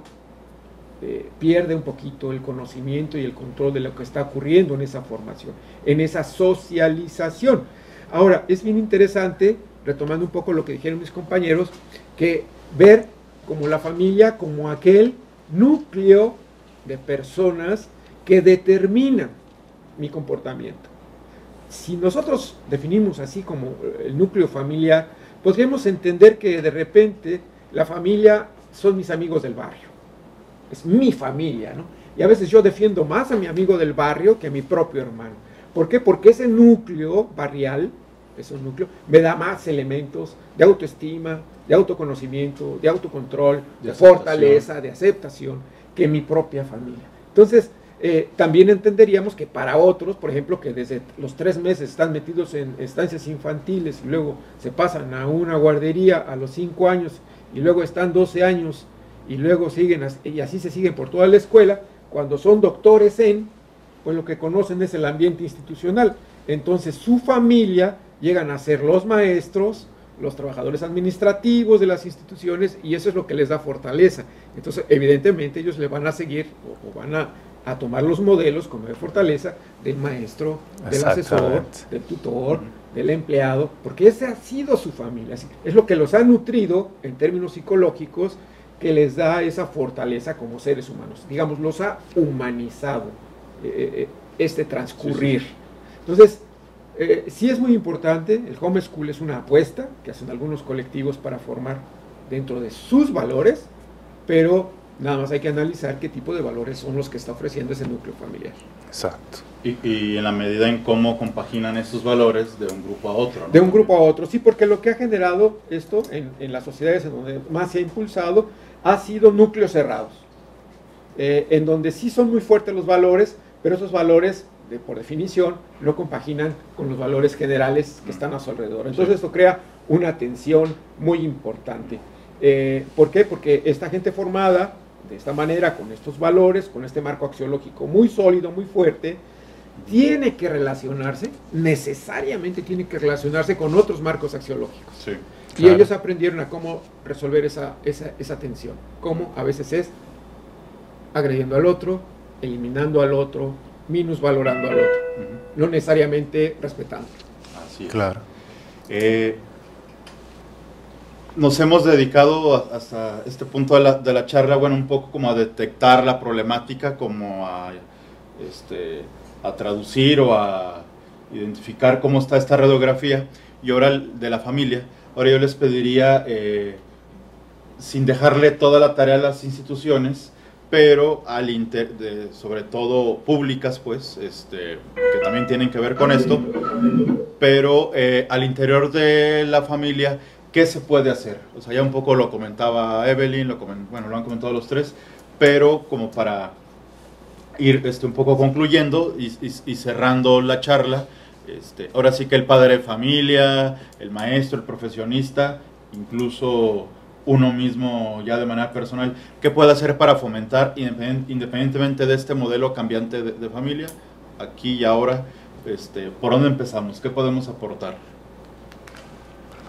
S3: eh, pierde un poquito el conocimiento y el control de lo que está ocurriendo en esa formación, en esa socialización. Ahora, es bien interesante, retomando un poco lo que dijeron mis compañeros, que ver como la familia como aquel núcleo de personas que determinan mi comportamiento. Si nosotros definimos así como el núcleo familiar, podríamos entender que de repente la familia son mis amigos del barrio. Es mi familia, ¿no? Y a veces yo defiendo más a mi amigo del barrio que a mi propio hermano. ¿Por qué? Porque ese núcleo barrial, ese núcleo, me da más elementos de autoestima, de autoconocimiento, de autocontrol, de fortaleza, de aceptación, que mi propia familia. Entonces, eh, también entenderíamos que para otros, por ejemplo, que desde los tres meses están metidos en estancias infantiles y luego se pasan a una guardería a los cinco años y luego están 12 años y luego siguen y así se siguen por toda la escuela, cuando son doctores en, pues lo que conocen es el ambiente institucional. Entonces su familia llegan a ser los maestros, los trabajadores administrativos de las instituciones y eso es lo que les da fortaleza. Entonces, evidentemente ellos le van a seguir o van a a tomar los modelos como de fortaleza del maestro, del asesor, del tutor, del empleado, porque esa ha sido su familia, es lo que los ha nutrido en términos psicológicos, que les da esa fortaleza como seres humanos, digamos, los ha humanizado eh, eh, este transcurrir. Entonces, eh, sí es muy importante, el homeschool es una apuesta que hacen algunos colectivos para formar dentro de sus valores, pero nada más hay que analizar qué tipo de valores son los que está ofreciendo ese núcleo familiar.
S4: Exacto.
S1: Y, en la medida en cómo compaginan esos valores de un grupo a otro.
S3: De un grupo a otro, sí, porque lo que ha generado esto en, en las sociedades en donde más se ha impulsado ha sido núcleos cerrados, eh, en donde sí son muy fuertes los valores, pero esos valores, de, por definición, no compaginan con los valores generales que están a su alrededor. Entonces esto crea una tensión muy importante. Eh, ¿Por qué? Porque esta gente formada de esta manera, con estos valores, con este marco axiológico muy sólido, muy fuerte, tiene que relacionarse, necesariamente tiene que relacionarse con otros marcos axiológicos. Y ellos aprendieron a cómo resolver esa, esa, tensión. Cómo a veces es agrediendo al otro, eliminando al otro, minusvalorando al otro. No necesariamente respetando.
S1: Así es. Claro. Eh, nos hemos dedicado hasta este punto de la, de la, charla, bueno, un poco como a detectar la problemática, como a, este, a traducir o a identificar cómo está esta radiografía y ahora de la familia. Ahora yo les pediría, eh, sin dejarle toda la tarea a las instituciones, pero al inter, sobre todo públicas, pues, este, que también tienen que ver con esto, pero eh, al interior de la familia, ¿qué se puede hacer? O sea, ya un poco lo comentaba Evelyn, lo bueno, lo han comentado los tres, pero como para ir este, un poco concluyendo y cerrando la charla, este, ahora sí que el padre de familia, el maestro, el profesionista, incluso uno mismo ya de manera personal, ¿qué puede hacer para fomentar, independientemente de este modelo cambiante de, familia, aquí y ahora, este, por dónde empezamos? ¿Qué podemos aportar?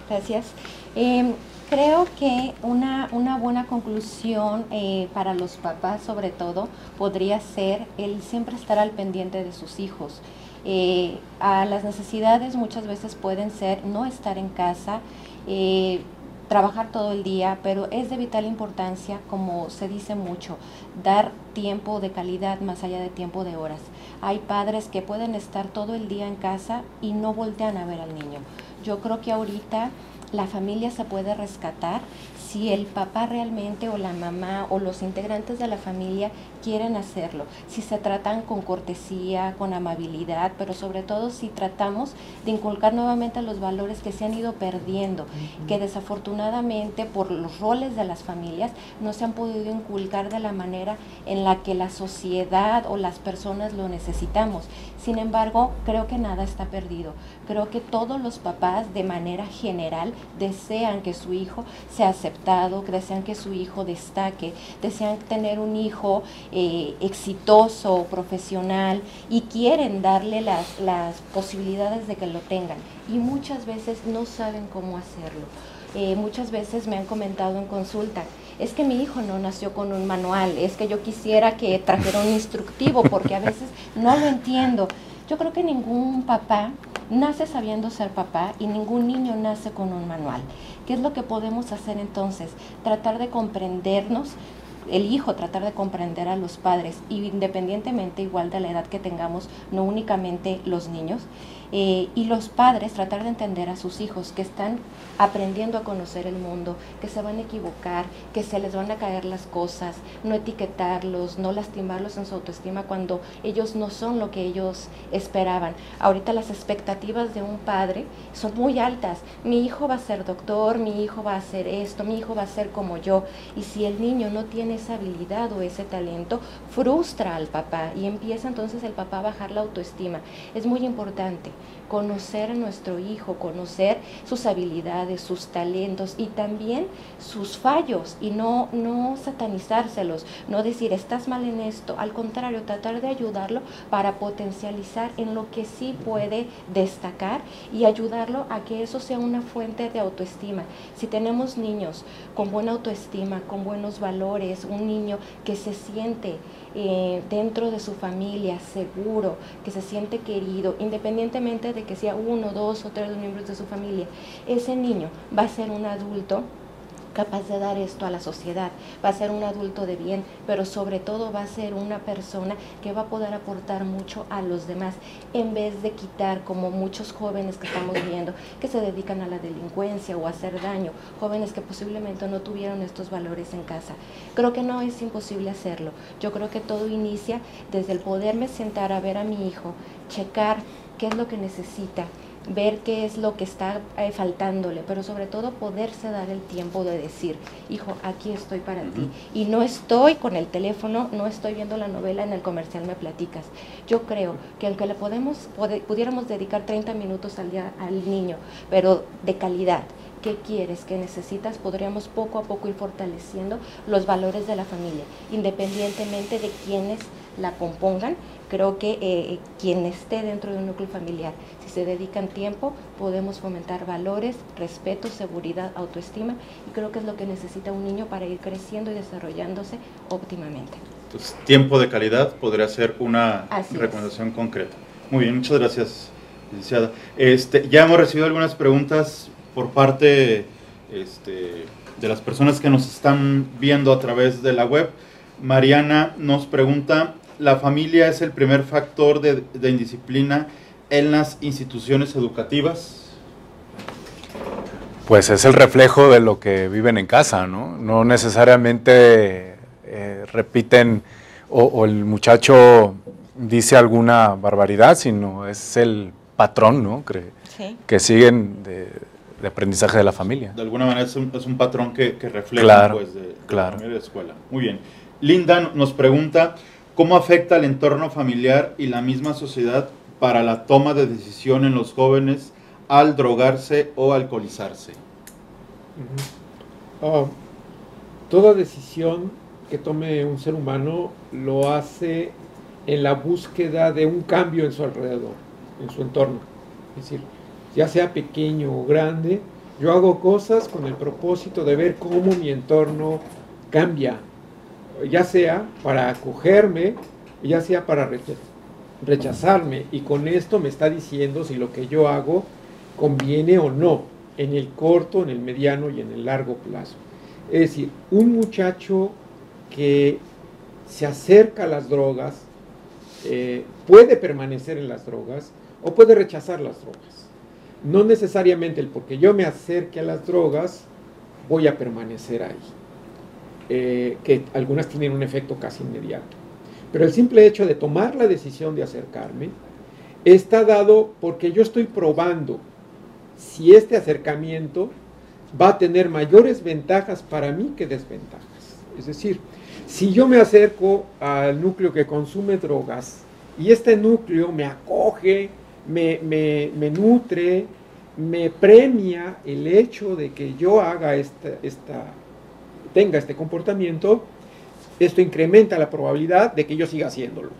S12: Gracias. Em, creo que una, una buena conclusión eh, para los papás sobre todo podría ser el siempre estar al pendiente de sus hijos. Eh, a las necesidades muchas veces pueden ser no estar en casa, eh, trabajar todo el día, pero es de vital importancia, como se dice mucho, dar tiempo de calidad más allá de tiempo de horas. Hay padres que pueden estar todo el día en casa y no voltean a ver al niño. Yo creo que ahorita la familia se puede rescatar si el papá realmente o la mamá o los integrantes de la familia quieren hacerlo, si se tratan con cortesía, con amabilidad, pero sobre todo si tratamos de inculcar nuevamente los valores que se han ido perdiendo, que desafortunadamente por los roles de las familias no se han podido inculcar de la manera en la que la sociedad o las personas lo necesitamos. Sin embargo, creo que nada está perdido. Creo que todos los papás de manera general desean que su hijo sea aceptado, desean que su hijo destaque, desean tener un hijo eh, exitoso, profesional y quieren darle las, las posibilidades de que lo tengan. Y muchas veces no saben cómo hacerlo. Eh, muchas veces me han comentado en consulta, es que mi hijo no nació con un manual, es que yo quisiera que trajera un instructivo porque a veces no lo entiendo. Yo creo que ningún papá nace sabiendo ser papá y ningún niño nace con un manual. ¿Qué es lo que podemos hacer entonces? Tratar de comprendernos, el hijo tratar de comprender a los padres, independientemente igual de la edad que tengamos, no únicamente los niños, eh, y los padres tratar de entender a sus hijos que están aprendiendo a conocer el mundo, que se van a equivocar, que se les van a caer las cosas, no etiquetarlos, no lastimarlos en su autoestima cuando ellos no son lo que ellos esperaban. Ahorita las expectativas de un padre son muy altas. Mi hijo va a ser doctor, mi hijo va a hacer esto, mi hijo va a ser como yo. Y si el niño no tiene esa habilidad o ese talento, frustra al papá y empieza entonces el papá a bajar la autoestima. Es muy importante conocer a nuestro hijo, conocer sus habilidades, sus talentos y también sus fallos y no, no satanizárselos, no decir estás mal en esto, al contrario, tratar de ayudarlo para potencializar en lo que sí puede destacar y ayudarlo a que eso sea una fuente de autoestima. Si tenemos niños con buena autoestima, con buenos valores, un niño que se siente eh, dentro de su familia seguro, que se siente querido, independientemente de que sea uno, dos o tres miembros de su familia, ese niño va a ser un adulto capaz de dar esto a la sociedad. Va a ser un adulto de bien, pero sobre todo va a ser una persona que va a poder aportar mucho a los demás, en vez de quitar, como muchos jóvenes que estamos viendo, que se dedican a la delincuencia o a hacer daño, jóvenes que posiblemente no tuvieron estos valores en casa. Creo que no es imposible hacerlo. Yo creo que todo inicia desde el poderme sentar a ver a mi hijo, checar qué es lo que necesita, ver qué es lo que está eh, faltándole, pero sobre todo poderse dar el tiempo de decir, hijo, aquí estoy para ti. Y no estoy con el teléfono, no estoy viendo la novela en el comercial, me platicas. Yo creo que aunque le podemos, pudiéramos dedicar 30 minutos al día al niño, pero de calidad, qué quieres, qué necesitas, podríamos poco a poco ir fortaleciendo los valores de la familia, independientemente de quienes la compongan creo que eh, quien esté dentro de un núcleo familiar, si se dedican tiempo, podemos fomentar valores, respeto, seguridad, autoestima y creo que es lo que necesita un niño para ir creciendo y desarrollándose óptimamente.
S1: Entonces, tiempo de calidad podría ser una recomendación concreta. Muy bien, muchas gracias, licenciada. Este, ya hemos recibido algunas preguntas por parte este, de las personas que nos están viendo a través de la web. Mariana nos pregunta la familia es el primer factor de, indisciplina en las instituciones educativas?
S4: Pues es el reflejo de lo que viven en casa, ¿no? No necesariamente eh, repiten o, el muchacho dice alguna barbaridad, sino es el patrón, ¿no? Que, que siguen de, aprendizaje de la familia.
S1: De alguna manera es un, patrón que, refleja pues, de, la familia de la escuela. Muy bien. Linda nos pregunta, ¿Cómo afecta el entorno familiar y la misma sociedad para la toma de decisión en los jóvenes al drogarse o alcoholizarse?
S3: Ah, toda decisión que tome un ser humano lo hace en la búsqueda de un cambio en su alrededor, en su entorno. Es decir, ya sea pequeño o grande, yo hago cosas con el propósito de ver cómo mi entorno cambia, ya sea para acogerme, ya sea para rechazarme. Y con esto me está diciendo si lo que yo hago conviene o no, en el corto, en el mediano y en el largo plazo. Es decir, un muchacho que se acerca a las drogas eh, puede permanecer en las drogas o puede rechazar las drogas. No necesariamente el porque yo me acerque a las drogas voy a permanecer ahí. Eh, que algunas tienen un efecto casi inmediato. Pero el simple hecho de tomar la decisión de acercarme está dado porque yo estoy probando si este acercamiento va a tener mayores ventajas para mí que desventajas. Es decir, si yo me acerco al núcleo que consume drogas y este núcleo me acoge, me, me nutre, me premia el hecho de que yo haga esta, esta tenga este comportamiento, esto incrementa la probabilidad de que yo siga haciéndolo.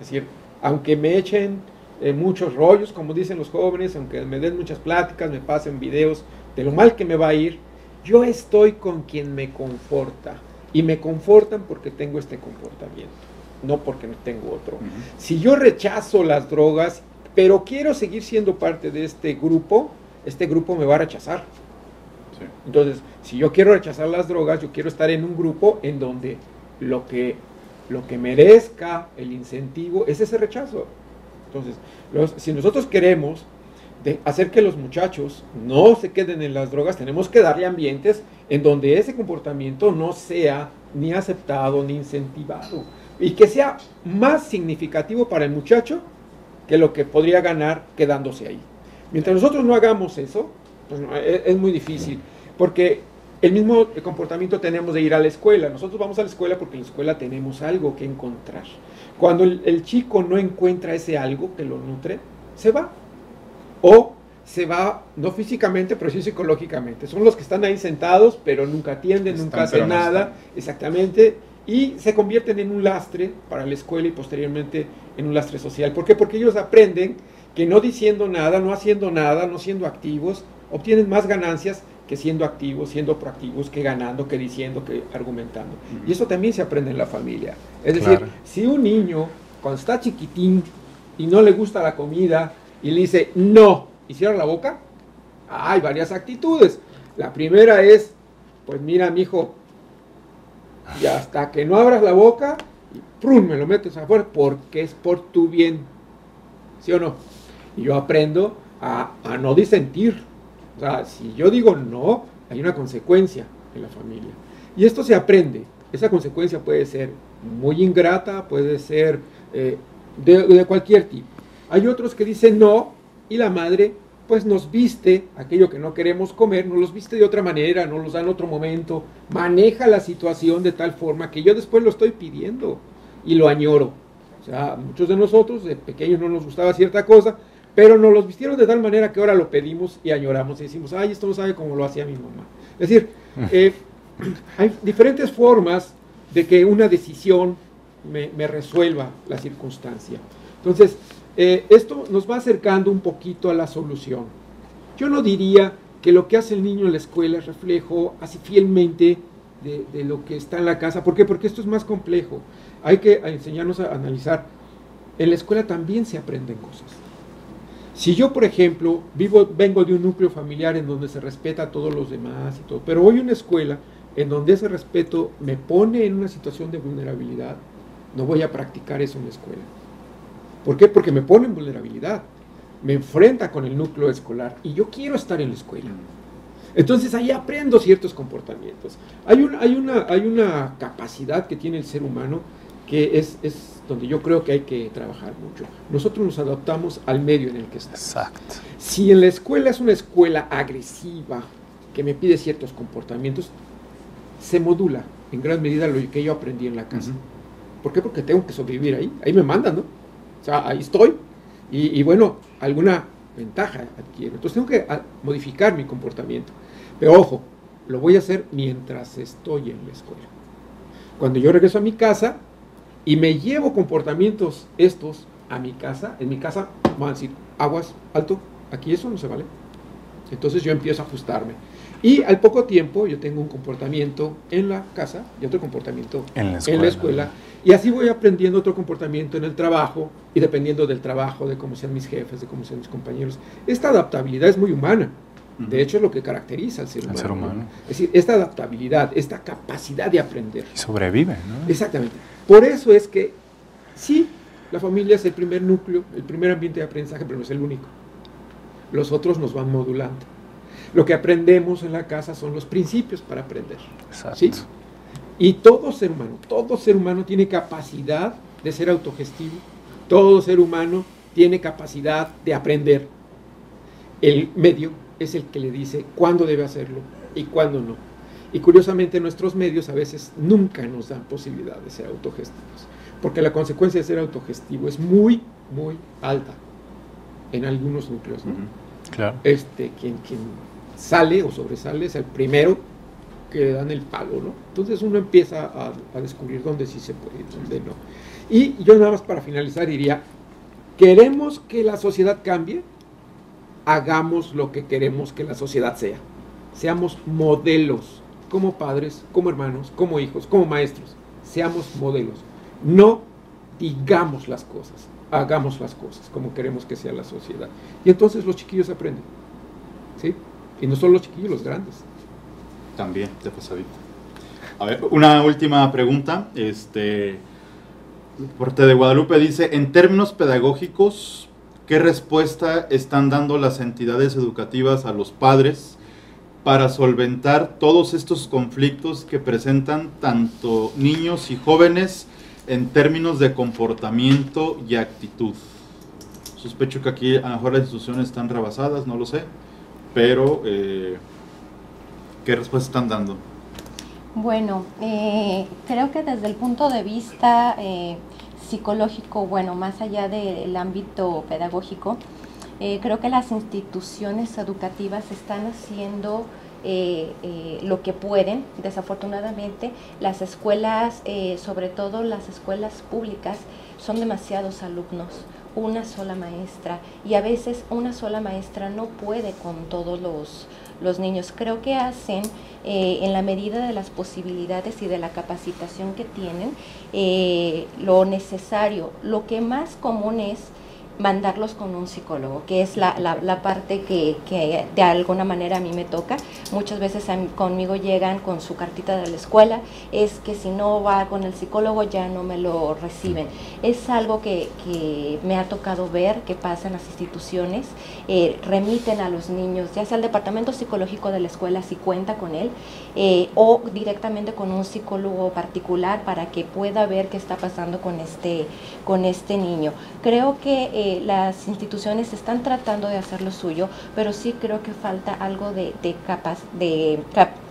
S3: Es decir, aunque me echen eh, muchos rollos, como dicen los jóvenes, aunque me den muchas pláticas, me pasen videos de lo mal que me va a ir, yo estoy con quien me conforta. Y me confortan porque tengo este comportamiento, no porque no tengo otro. Si yo rechazo las drogas, pero quiero seguir siendo parte de este grupo, este grupo me va a rechazar. Entonces, si yo quiero rechazar las drogas, yo quiero estar en un grupo en donde lo que, lo que merezca el incentivo es ese rechazo. Entonces, si nosotros queremos hacer que los muchachos no se queden en las drogas, tenemos que darle ambientes en donde ese comportamiento no sea ni aceptado ni incentivado y que sea más significativo para el muchacho que lo que podría ganar quedándose ahí. Mientras nosotros no hagamos eso, pues es, muy difícil, porque el mismo comportamiento tenemos de ir a la escuela. Nosotros vamos a la escuela porque en la escuela tenemos algo que encontrar. Cuando el, chico no encuentra ese algo que lo nutre, se va. O se va, no físicamente, pero sí psicológicamente. Son los que están ahí sentados, pero nunca atienden, nunca hacen nada. exactamente. Y se convierten en un lastre para la escuela y posteriormente en un lastre social. ¿Por qué? Porque ellos aprenden que no diciendo nada, no haciendo nada, no siendo activos, obtienen más ganancias que siendo activos, siendo proactivos, que ganando, que diciendo, que argumentando. Y eso también se aprende en la familia. Es decir, si un niño, cuando está chiquitín y no le gusta la comida, y le dice no y cierra la boca, hay varias actitudes. La primera es, pues mira, mi hijo, y hasta que no abras la boca, y me lo metes afuera porque es por tu bien. ¿Sí o no? Y yo aprendo a, a no disentir. O sea, si yo digo no, hay una consecuencia en la familia. Y esto se aprende. Esa consecuencia puede ser muy ingrata, puede ser eh, de, cualquier tipo. Hay otros que dicen no y la madre pues nos viste aquello que no queremos comer, nos los viste de otra manera, nos los da en otro momento, maneja la situación de tal forma que yo después lo estoy pidiendo y lo añoro. O sea, muchos de nosotros de pequeños no nos gustaba cierta cosa, pero nos los vistieron de tal manera que ahora lo pedimos y añoramos y decimos, ay, esto no sabe cómo lo hacía mi mamá. Es decir, eh, hay diferentes formas de que una decisión me, resuelva la circunstancia. Entonces, eh, esto nos va acercando un poquito a la solución. Yo no diría que lo que hace el niño en la escuela es reflejo así fielmente de, lo que está en la casa. ¿Por qué? Porque esto es más complejo. Hay que enseñarnos a analizar. En la escuela también se aprenden cosas. Si yo, por ejemplo, vivo, vengo de un núcleo familiar en donde se respeta a todos los demás y todo, pero voy a una escuela en donde ese respeto me pone en una situación de vulnerabilidad, no voy a practicar eso en la escuela. ¿Por qué? Porque me pone en vulnerabilidad, me enfrenta con el núcleo escolar y yo quiero estar en la escuela. Entonces ahí aprendo ciertos comportamientos. Hay, hay, una, hay una capacidad que tiene el ser humano que es, es, donde yo creo que hay que trabajar mucho. Nosotros nos adaptamos al medio en el que estamos. Exacto. Si en la escuela es una escuela agresiva, que me pide ciertos comportamientos, se modula en gran medida lo que yo aprendí en la casa. ¿Por qué? Porque tengo que sobrevivir ahí. Ahí me mandan, ¿no? O sea, ahí estoy. Y, bueno, alguna ventaja adquiero. Entonces tengo que modificar mi comportamiento. Pero ojo, lo voy a hacer mientras estoy en la escuela. Cuando yo regreso a mi casa y me llevo comportamientos estos a mi casa, en mi casa van a decir, aguas, alto, aquí eso no se vale. Entonces yo empiezo a ajustarme. Y al poco tiempo yo tengo un comportamiento en la casa y otro comportamiento en la escuela. Y así voy aprendiendo otro comportamiento en el trabajo y dependiendo del trabajo, de cómo sean mis jefes, de cómo sean mis compañeros. Esta adaptabilidad es muy humana. De hecho, es lo que caracteriza al ser humano. Ser humano. Es decir, esta adaptabilidad, esta capacidad de aprender.
S4: Y sobrevive, ¿no?
S3: Exactamente. Por eso es que, sí, la familia es el primer núcleo, el primer ambiente de aprendizaje, pero no es el único. Los otros nos van modulando. Lo que aprendemos en la casa son los principios para aprender. ¿sí? Y todo ser humano, todo ser humano tiene capacidad de ser autogestivo, todo ser humano tiene capacidad de aprender. El medio es el que le dice cuándo debe hacerlo y cuándo no. Y curiosamente nuestros medios a veces nunca nos dan posibilidad de ser autogestivos, porque la consecuencia de ser autogestivo es muy, muy alta en algunos núcleos. ¿no? Claro. Este, quien, quien sale o sobresale es el primero que le dan el palo, ¿no? Entonces uno empieza a, descubrir dónde sí se puede y dónde no. Y yo nada más para finalizar diría, ¿queremos que la sociedad cambie? Hagamos lo que queremos que la sociedad sea. Seamos modelos, como padres, como hermanos, como hijos, como maestros. Seamos modelos. No digamos las cosas, hagamos las cosas como queremos que sea la sociedad. Y entonces los chiquillos aprenden. ¿Sí? Y no solo los chiquillos, los grandes.
S1: También, de pasadito. A ver, una última pregunta. Este, Porte de Guadalupe dice, en términos pedagógicos, ¿qué respuesta están dando las entidades educativas a los padres para solventar todos estos conflictos que presentan tanto niños y jóvenes en términos de comportamiento y actitud? Sospecho que aquí a lo mejor las instituciones están rebasadas, no lo sé pero eh, ¿qué respuesta están dando?
S12: Bueno, eh, creo que desde el punto de vista eh, psicológico, bueno, más allá del ámbito pedagógico, creo que las instituciones educativas están haciendo lo que pueden. Desafortunadamente, las escuelas, sobre todo las escuelas públicas, son demasiados alumnos una sola maestra y a veces una sola maestra no puede con todos los, los niños. Creo que hacen eh, en la medida de las posibilidades y de la capacitación que tienen eh, lo necesario. Lo que más común es mandarlos con un psicólogo, que es la, la, parte que, que, de alguna manera a mí me toca. Muchas veces conmigo llegan con su cartita de la escuela, es que si no va con el psicólogo ya no me lo reciben. Es algo que, que me ha tocado ver que pasa en las instituciones, eh, remiten a los niños, ya sea al departamento psicológico de la escuela si cuenta con él, eh, o directamente con un psicólogo particular para que pueda ver qué está pasando con este, con este niño. Creo que eh, las instituciones están tratando de hacer lo suyo, pero sí creo que falta algo de, de, de,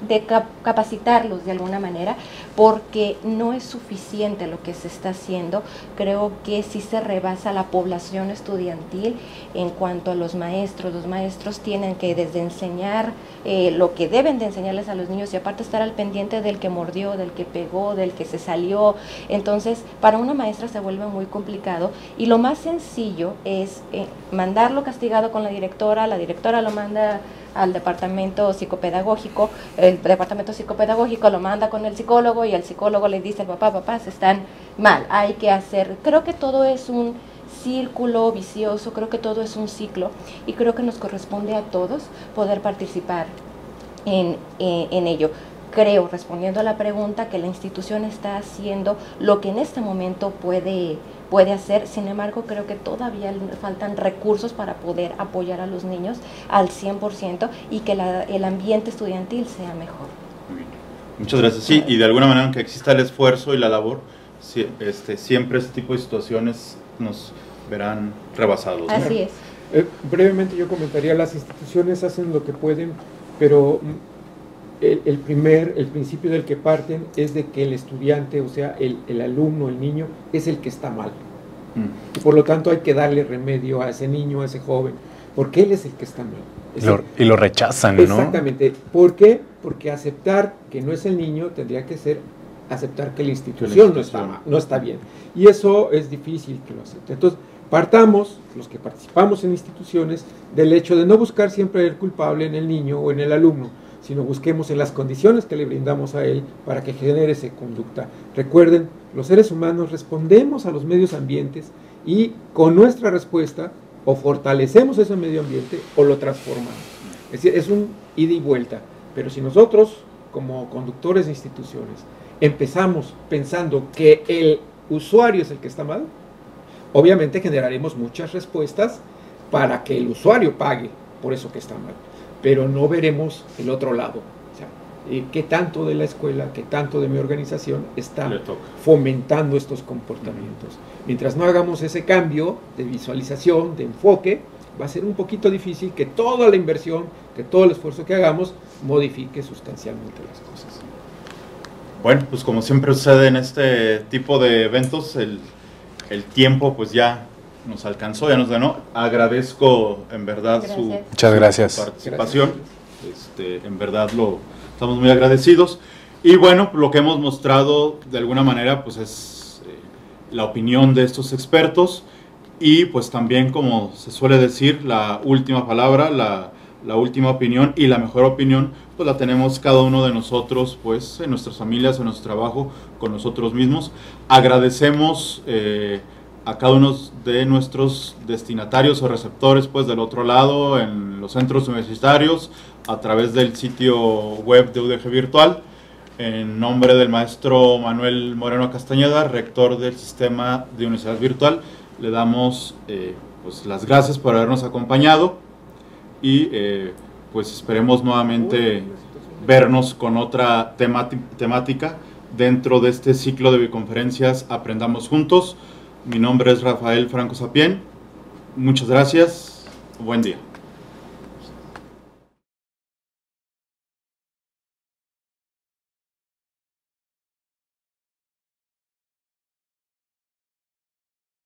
S12: de capacitarlos de alguna manera, porque no es suficiente lo que se está haciendo. Creo que sí se rebasa la población estudiantil en cuanto a los maestros. Los maestros tienen que desde enseñar eh, lo que deben de enseñarles a los niños y aparte estar al pendiente del que mordió, del que pegó, del que se salió. Entonces, para una maestra se vuelve muy complicado y lo más sencillo es eh, mandarlo castigado con la directora, la directora lo manda al departamento psicopedagógico, el departamento psicopedagógico lo manda con el psicólogo y el psicólogo le dice al papá, papás están mal, hay que hacer, creo que todo es un círculo vicioso, creo que todo es un ciclo y creo que nos corresponde a todos poder participar en, en, ello. Creo, respondiendo a la pregunta, que la institución está haciendo lo que en este momento puede, puede hacer. Sin embargo, creo que todavía faltan recursos para poder apoyar a los niños al 100% y que el ambiente estudiantil sea mejor.
S1: Muchas gracias. Sí, y de alguna manera, aunque exista el esfuerzo y la labor, este, siempre este tipo de situaciones nos verán rebasados.
S12: Así es.
S3: Eh, brevemente yo comentaría, las instituciones hacen lo que pueden, pero el, primer, el principio del que parten es de que el estudiante, o sea, el, el alumno, el niño, es el que está mal. Mm. Y por lo tanto hay que darle remedio a ese niño, a ese joven, porque él es el que está mal.
S4: y lo rechazan,
S3: ¿no? Exactamente. ¿Por qué? Porque aceptar que no es el niño tendría que ser aceptar que la institución, No, está, no está bien. Y eso es difícil que lo acepte. Entonces, partamos, los que participamos en instituciones, del hecho de no buscar siempre el culpable en el niño o en el alumno, sino busquemos en las condiciones que le brindamos a él para que genere esa conducta. Recuerden, los seres humanos respondemos a los medios ambientes y con nuestra respuesta o fortalecemos ese medio ambiente o lo transformamos. Es decir, es un ida y vuelta. Pero si nosotros, como conductores de instituciones, empezamos pensando que el usuario es el que está mal, obviamente generaremos muchas respuestas para que el usuario pague por eso que está mal, pero no veremos el otro lado. O sea, eh, qué tanto de la escuela, qué tanto de mi organización está fomentando estos comportamientos. Mientras no hagamos ese cambio de visualización, de enfoque, va a ser un poquito difícil que toda la inversión, que todo el esfuerzo que hagamos modifique sustancialmente las cosas.
S1: Bueno, pues como siempre sucede en este tipo de eventos, el, el tiempo pues ya nos alcanzó, ya nos ganó. Agradezco en verdad su,
S4: Muchas gracias.
S1: participación. Este, en verdad lo estamos muy agradecidos. Y bueno, lo que hemos mostrado de alguna manera pues es eh, la opinión de estos expertos y pues también como se suele decir la última palabra, la la última opinión y la mejor opinión, pues la tenemos cada uno de nosotros, pues en nuestras familias, en nuestro trabajo, con nosotros mismos. Agradecemos eh, a cada uno de nuestros destinatarios o receptores, pues del otro lado, en los centros universitarios, a través del sitio web de UDG Virtual. En nombre del maestro Manuel Moreno Castañeda, rector del sistema de Universidad Virtual, le damos eh, pues, las gracias por habernos acompañado y eh, pues esperemos nuevamente vernos con otra temática dentro de este ciclo de biconferencias Aprendamos Juntos. Mi nombre es Rafael Franco Sapien. Muchas gracias. Buen día.